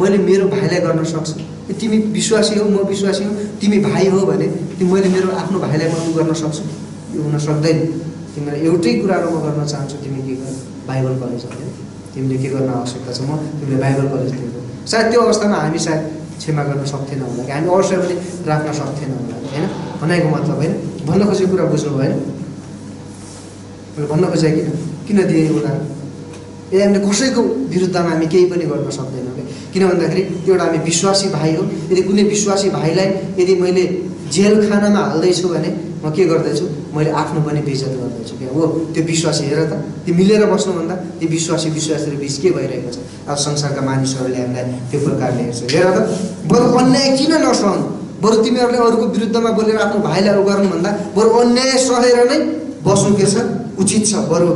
मैले मेरो भाइलाई गर्न सक्छु। तिमी विश्वासी हौ म विश्वासी हौ तिमी भाइ हो भने मैले मेरो आफ्नो भाइलाई म गर्न सक्छु। यो हुन सक्दैन। तिमीलाई एउटै कुराहरू म गर्न चाहन्छु तिमी के गर बाइबल कलेज होइन तिमीले के गर्न आवश्यकता छ? म तिमीले बाइबल कलेज दिएको। सायद त्यो अवस्थामा हामी सायद क्षमा गर्न सक्थेन होला। कि हामी अवसर पनि राख्न सक्थेन होला। होइन? भनाइको मतलब होइन? भन्न खोजेको कुरा बुझ्नु भएन मैले भन्न खोजेँ किन किन दिएँ उदाहरण ए हामीले कसैको विरुद्धमा हामी केही पनि गर्न सक्दैनौँ कि? किन भन्दाखेरि एउटा हामी विश्वासी भाइ हो यदि कुनै विश्वासी भाइलाई यदि मैले जेल खानामा हाल्दैछु भने म के गर्दैछु? मैले आफ्नो पनि बेइज्जत गर्दैछु क्या। हो त्यो विश्वासी हेर त। त्यो मिलेर बस्नुभन्दा त्यो विश्वासी विश्वासीहरू बिच के भइरहेको छ? अब संसारका मानिसहरूले हामीलाई त्यो प्रकारले हेर्छ। हेर त बरु अन्याय किन नसहनु? बरु तिमीहरूले अरूको विरुद्धमा बोलेर आफ्नो भाइलाई उ गर्नुभन्दा बरु अन्याय सहेर नै बस्नु के छ? उचित छ बरु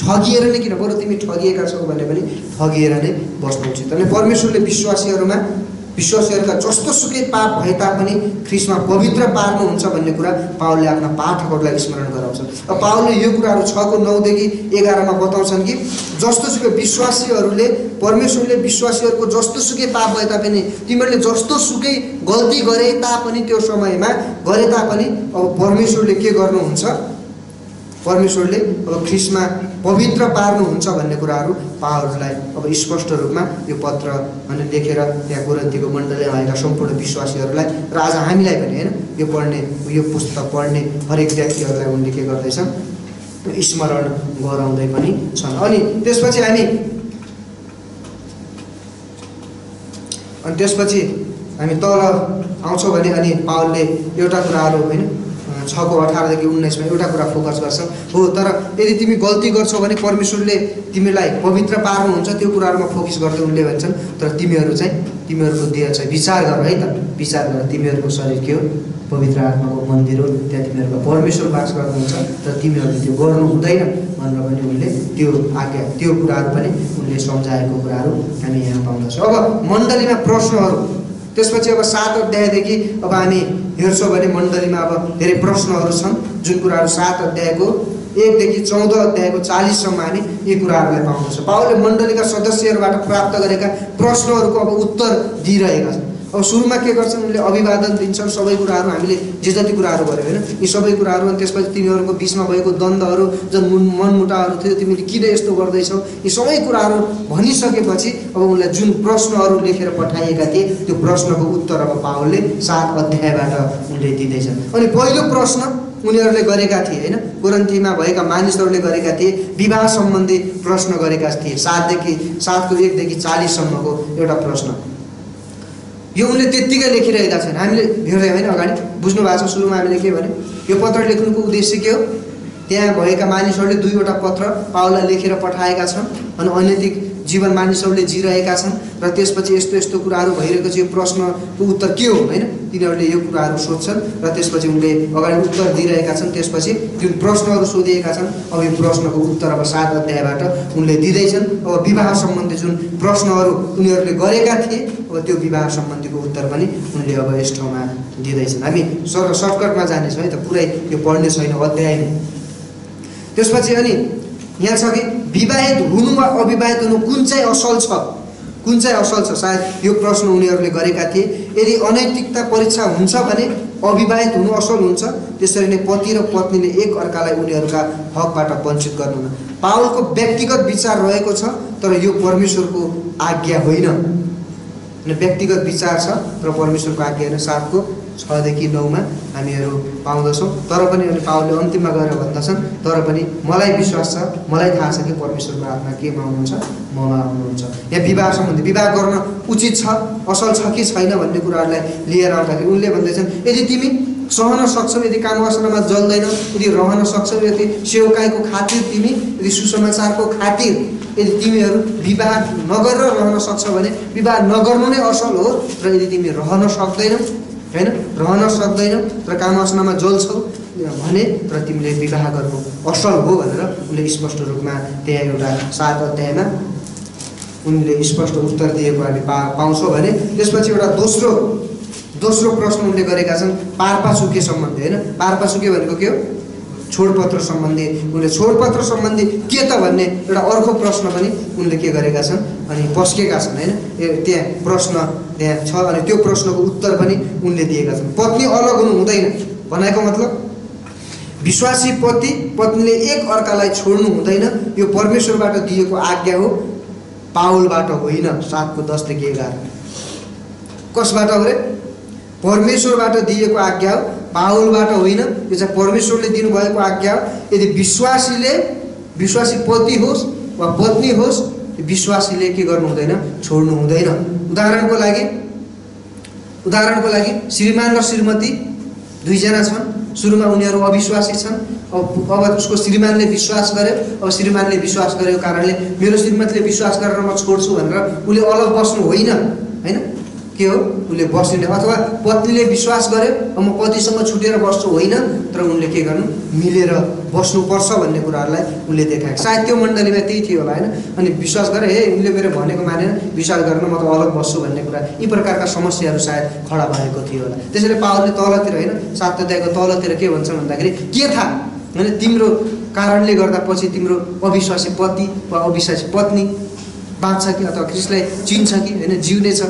ठगिएर नै किन बरु तिमी ठगिएका छौ भने पनि ठगिएर नै बस्नु उचित। अनि परमेश्वरले विश्वासीहरूमा विश्वासीहरूका जस्तो सुकै पाप भए तापनि ख्रिसमा पवित्र पार्नुहुन्छ भन्ने कुरा पावलले आफ्ना पाठकहरूलाई स्मरण गराउँछ। अब पावलले यो कुराहरू छको नौदेखि एघारमा बताउँछन् कि जस्तो सुकै विश्वासीहरूले परमेश्वरले विश्वासीहरूको जस्तो सुकै पाप भए तापनि तिमीहरूले जस्तो सुकै गल्ती गरे तापनि त्यो समयमा गरे तापनि अब परमेश्वरले के गर्नुहुन्छ? परमेश्वरले अब ख्रिसमा पवित्र पार्नुहुन्छ भन्ने कुराहरू पावललाई अब स्पष्ट रूपमा यो पत्र अनि लेखेर त्यहाँ गोरन्तीको मण्डलीमा आएका सम्पूर्ण विश्वासीहरूलाई र आज हामीलाई पनि होइन यो पढ्ने यो पुस्तक पढ्ने हरेक व्यक्तिहरूलाई उनले के गर्दैछन्? स्मरण गराउँदै पनि छन्। अनि त्यसपछि हामी अनि त्यसपछि हामी तल आउँछौँ भने अनि पावलले एउटा कुराहरू होइन छको अठारदेखि उन्नाइसमा एउटा कुरा फोकस गर्छ हो तर यदि तिमी गल्ती गर्छौ भने परमेश्वरले तिमीलाई पवित्र पार्नुहुन्छ त्यो कुराहरूमा फोकस गर्दै उनले भन्छन्। तर तिमीहरू चाहिँ तिमीहरूको देह चाहिँ विचार गर है त। विचार गर तिमीहरूको शरीर के हो? पवित्र आत्माको मन्दिर हो त्यहाँ तिमीहरूको परमेश्वर बास गर्नुहुन्छ। तर तिमीहरूले त्यो गर्नु हुँदैन भनेर पनि उनले त्यो आज्ञा त्यो कुराहरू पनि उनले सम्झाएको कुराहरू हामी यहाँ पाउँदछौँ। अब मण्डलीमा प्रश्नहरू। त्यसपछि अब सात अध्यायदेखि अब हामी हेर्छौँ भने मण्डलीमा अब धेरै प्रश्नहरू छन् जुन कुराहरू सात अध्यायको एकदेखि चौध अध्यायको चालिससम्म हामी यी कुराहरूलाई पाउँदछौँ पावलले मण्डलीका सदस्यहरूबाट प्राप्त गरेका प्रश्नहरूको अब उत्तर दिइरहेका छन्। अब सुरुमा के गर्छन्? उनले अभिवादन दिन्छन् सबै कुराहरू। हामीले जे जति कुराहरू गर्यो होइन? यी सबै कुराहरू अनि त्यसपछि तिनीहरूको बिचमा भएको द्वन्द्वहरू जुन मुन मनमुटाहरू थियो तिमीले किन यस्तो गर्दैछौ? यी सबै कुराहरू भनिसकेपछि अब उनलाई जुन प्रश्नहरू लेखेर पठाइएका थिए त्यो प्रश्नको उत्तर अब पावलले सात अध्यायबाट उनले दिँदैछन्। अनि पहिलो प्रश्न उनीहरूले गरेका थिए होइन? कोरन्थीमा भएका मानिसहरूले गरेका थिए विवाह सम्बन्धी प्रश्न गरेका थिए। सातदेखि सातको एकदेखि चालिससम्मको एउटा प्रश्न। यो उनले त्यत्तिकै लेखिरहेका छन्। हामीले हेर्दै होइन अगाडि बुझ्नु भएको छ सुरुमा हामीले के भने यो पत्र लेख्नुको उद्देश्य के हो? त्यहाँ भएका मानिसहरूले दुईवटा पत्र पाउलाई लेखेर पठाएका छन् अनि अनैतिक जीवन मानिसहरूले जिरहेका छन् र त्यसपछि यस्तो यस्तो कुराहरू भइरहेको छ यो प्रश्नको उत्तर के हो होइन? तिनीहरूले यो कुराहरू सोध्छन् र त्यसपछि उनले अगाडि उत्तर दिइरहेका छन् त्यसपछि जुन प्रश्नहरू सोधिएका छन् अब यो प्रश्नको उत्तर अब सात अध्यायबाट उनले दिँदैछन्। अब विवाह सम्बन्धी जुन प्रश्नहरू उनीहरूले गरेका थिए अब त्यो विवाह सम्बन्धीको उत्तर पनि उनले अब यस ठाउँमा दिँदैछन्। हामी सर सर्टकटमा जानेछौँ है त पुरै यो पढ्ने छैन अध्याय त्यसपछि अनि यहाँ छ कि विवाहित हुनु वा अविवाहित हुनु कुन चाहिँ असल छ? कुन चाहिँ असल छ? सायद यो प्रश्न उनीहरूले गरेका थिए। यदि अनैतिकता परीक्षा हुन्छ भने अविवाहित हुनु असल हुन्छ। त्यसरी नै पति र पत्नीले एक अर्कालाई उनीहरूका हकबाट वञ्चित गर्नुहुन पावलको व्यक्तिगत विचार रहेको छ तर यो परमेश्वरको आज्ञा होइन। व्यक्तिगत विचार छ तर परमेश्वरको आज्ञा होइन सातको छदेखि नौमा हामीहरू पाउँदछौँ। तर पनि अनि पावलले अन्तिममा गएर भन्दछन् तर पनि मलाई विश्वास छ मलाई थाहा छ कि परमेश्वरको आत्मा केमा आउनुहुन्छ ममा आउनुहुन्छ यहाँ विवाह सम्बन्धी विवाह गर्न उचित छ असल छ कि छैन भन्ने कुराहरूलाई लिएर आउँदाखेरि उनले भन्दैछन् यदि तिमी सहन सक्छौ यदि काम वासनामा जल्दैनौ यदि रहन सक्छौ यदि सेवकाईको खातिर तिमी यदि सुसमाचारको खातिर यदि तिमीहरू विवाह नगरेर रहन सक्छौ भने विवाह नगर्नु नै असल हो। र यदि तिमी रहन सक्दैनौ होइन? रहन सक्दैनौ र काम वासनामा जल्छौ भने र तिमीले विवाह गर्नु असल हो भनेर उनले स्पष्ट रूपमा त्यहाँ एउटा सात अध्यायमा उनले स्पष्ट उत्तर दिएको हामी पा पाउँछौँ भने त्यसपछि एउटा दोस्रो दोस्रो प्रश्न उनले गरेका छन् पारपाचुके सम्बन्धी होइन? पारपाचुके भनेको के हो? छोडपत्र सम्बन्धी। उनले छोडपत्र सम्बन्धी के त भन्ने एउटा अर्को प्रश्न पनि उनले के गरेका छन् अनि पस्केका छन् होइन? त्यहाँ प्रश्न त्यहाँ छ अनि त्यो प्रश्नको उत्तर पनि उनले दिएका छन्। पत्नी अलग हुनु हुँदैन। भनेको मतलब? विश्वासी पति पत्नीले एक अर्कालाई छोड्नु हुँदैन। यो परमेश्वरबाट दिएको आज्ञा हो। पावलबाट होइन सातको दसदेखि एघार कसबाट हो रे परमेश्वरबाट दिएको आज्ञा हो पाहुलबाट होइन यो चाहिँ परमेश्वरले दिनुभएको आज्ञा हो। यदि विश्वासीले विश्वासी पति होस् वा पत्नी होस् विश्वासीले के गर्नु हुँदैन छोड्नु हुँदैन। उदाहरणको लागि उदाहरणको लागि श्रीमान र श्रीमती दुईजना छन्। सुरुमा उनीहरू अविश्वासी छन्। अब अब उसको श्रीमानले विश्वास गर्यो अब श्रीमानले विश्वास गरेको कारणले मेरो श्रीमतीले विश्वास गरेर म छोड्छु भनेर उसले अलग बस्नु होइन होइन? के हो उसले बस्ने अथवा पत्नीले विश्वास गर्यो म पतिसँग छुटेर बस्छु होइन? तर उनले के गर्नु? मिलेर बस्नुपर्छ भन्ने कुराहरूलाई उसले देखाएको सायद त्यो मण्डलीमा त्यही थियो होला होइन? अनि विश्वास गरे हे उसले मेरो भनेको मानेन विश्वास गरेर म त अलग बस्छु भन्ने कुरा। यी प्रकारका समस्याहरू सायद खडा भएको थियो होला। त्यसैले पावरले तलतिर होइन? सात तलतिर के भन्छ भन्दाखेरि के थाहा होइन? तिम्रो कारणले गर्दा पछि तिम्रो अविश्वासी पति वा अविश्वासी पत्नी बाँच्छ कि अथवा क्रिस्टलाई चिन्छ कि होइन? छ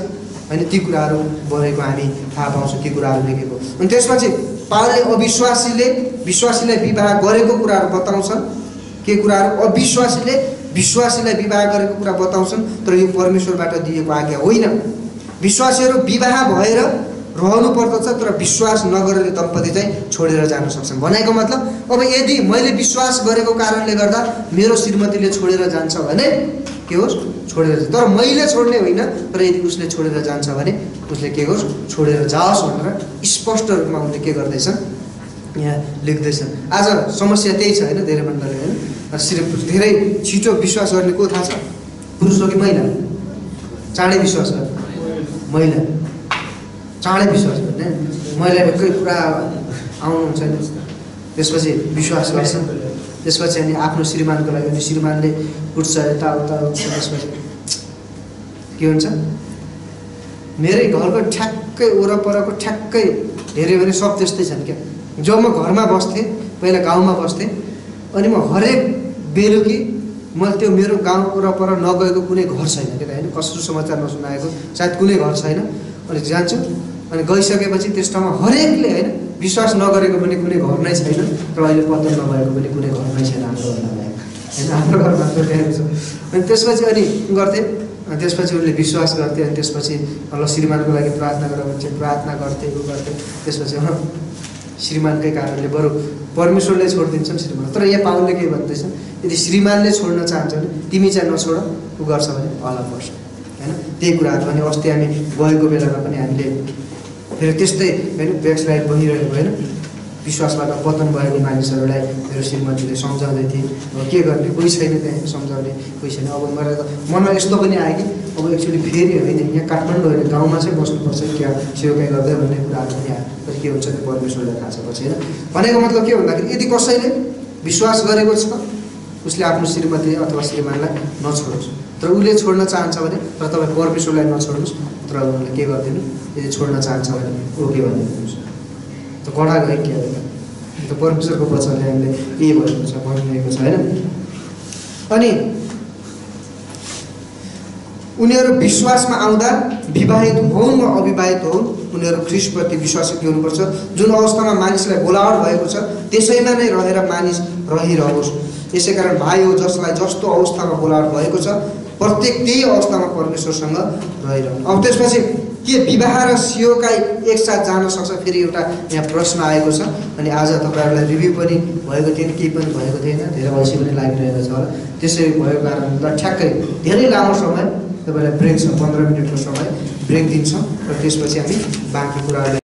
होइन ती कुराहरू बढेको हामी थाहा पाउँछौँ ती कुराहरू लेखेको। अनि त्यसपछि पावलले अविश्वासीले विश्वासीलाई विवाह गरेको कुराहरू बताउँछन्। के कुराहरू? अविश्वासीले विश्वासीलाई विवाह गरेको कुरा बताउँछन् तर यो परमेश्वरबाट दिएको आज्ञा होइन। विश्वासीहरू विवाह भएर रहनु पर्दछ तर विश्वास नगरेर दम्पति चाहिँ छोडेर जान सक्छन्। भनेको मतलब अब यदि मैले विश्वास गरेको कारणले गर्दा मेरो श्रीमतीले छोडेर जान्छ भने के होस्? छोडेर तर मैले छोड्ने होइन तर यदि उसले छोडेर जान्छ भने उसले के होस्? छोडेर जाओस् भनेर स्पष्ट रूपमा उनले के गर्दैछन्? यहाँ लेख्दैछन्। आज समस्या त्यही छ होइन धेरै। मण्डली होइन सिर्फ धेरै छिटो विश्वास गर्ने को थाहा छ? पुरुष हो कि महिला? चाँडै विश्वास गर्ने? महिला। चाँडै विश्वास गर्ने। महिलाहरूकै पुरा आउनुहुन्छ नि त्यसपछि विश्वास गर्छन् त्यसपछि अनि आफ्नो श्रीमानको लागि अनि श्रीमानले उठ्छ यताउता उठ्छ त्यसपछि। के हुन्छ? मेरै घरको ठ्याक्कै वरपरको ठ्याक्कै हेऱ्यो भने सब त्यस्तै छन् क्या। जब म घरमा बस्थेँ पहिला गाउँमा बस्थेँ अनि म हरेक बेलुकी मैले त्यो मेरो गाउँ वरपर नगएको कुनै घर छैन। क्या होइन? कस्तो समाचार नसुनाएको। सायद कुनै घर छैन। अनि जान्छु। अनि गइसकेपछि त्यस ठाउँमा हरेकले होइन विश्वास नगरेको पनि कुनै घर नै छैन र अहिले पतन नभएको पनि कुनै घर नै छैन हाम्रो घरमा होइन हाम्रो घरमा छ। अनि त्यसपछि अनि गर्थेँ। अनि त्यसपछि उसले विश्वास गर्थे। अनि त्यसपछि ल श्रीमानको लागि प्रार्थना गर भने प्रार्थना गर्थे उ गर्थे। त्यसपछि श्रीमानकै कारणले बरु परमेश्वरले छोडिदिन्छन् श्रीमान। तर यहाँ पाउले के भन्दैछन्? यदि श्रीमानले छोड्न चाहन्छ भने तिमी चाहिँ नछोड उ गर्छ भने अलग पर्छ होइन त्यही कुराहरू भने अस्ति हामी गएको बेलामा पनि हामीले फेरि त्यस्तै होइन ब्याकस्लाइड भइरहेको होइन। विश्वासबाट पतन भएको मानिसहरूलाई मेरो श्रीमतीले सम्झाउँदै थिएँ। अब के गर्ने? कोही छैन त्यहाँ सम्झाउने कोही छैन। अब मलाई त मनमा यस्तो पनि आयो कि अब एक्चुअली फेरि होइन यहाँ काठमाडौँ होइन गाउँमा चाहिँ बस्नुपर्छ क्या? सेवकाइ गर्दै भन्ने कुराहरू पनि आयो। के हुन्छ त्यो परमेश्वरलाई थाहा छ पछि होइन? भनेको मतलब के भन्दाखेरि यदि कसैले विश्वास गरेको छ उसले आफ्नो श्रीमती अथवा श्रीमानलाई नछोडोस्। तर उसले छोड्न चाहन्छ भने तर तपाईँ परमेश्वरलाई नछोड्नुहोस् तर उनीहरूले के गरिदिनु? यदि छोड्न चाहन्छ भने ऊ के भनिदिनुहोस्। त कडा गयो के त परमेश्वरको वचनले हामीले यही भएको छ भनिरहेको छ होइन? अनि उनीहरू विश्वासमा आउँदा विवाहित हुन् वा अविवाहित हुन् उनीहरू ख्रिसप्रति विश्वासी हुनुपर्छ। जुन अवस्थामा मानिसलाई बोलावट भएको छ त्यसैमा नै रहेर मानिस रहिरहोस्। यसै कारण भाइ हो जसलाई जस्तो अवस्थामा बोलावट भएको छ प्रत्येक त्यही अवस्थामा परमेश्वरसँग रहिरहनु अब त्यसपछि के विवाह र सियोकाई एकसाथ जान सक्छ फेरि एउटा यहाँ प्रश्न आएको छ अनि आज तपाईँहरूलाई रिभ्यू पनि भएको थिएन केही पनि भएको थिएन धेरै अल्छी पनि लागिरहेको छ होला। त्यसै भएको कारणले ठ्याक्कै धेरै लामो समय तपाईँलाई ब्रेक छ पन्ध्र मिनटको समय ब्रेक दिन्छौँ र त्यसपछि हामी बाँकी कुराहरूलाई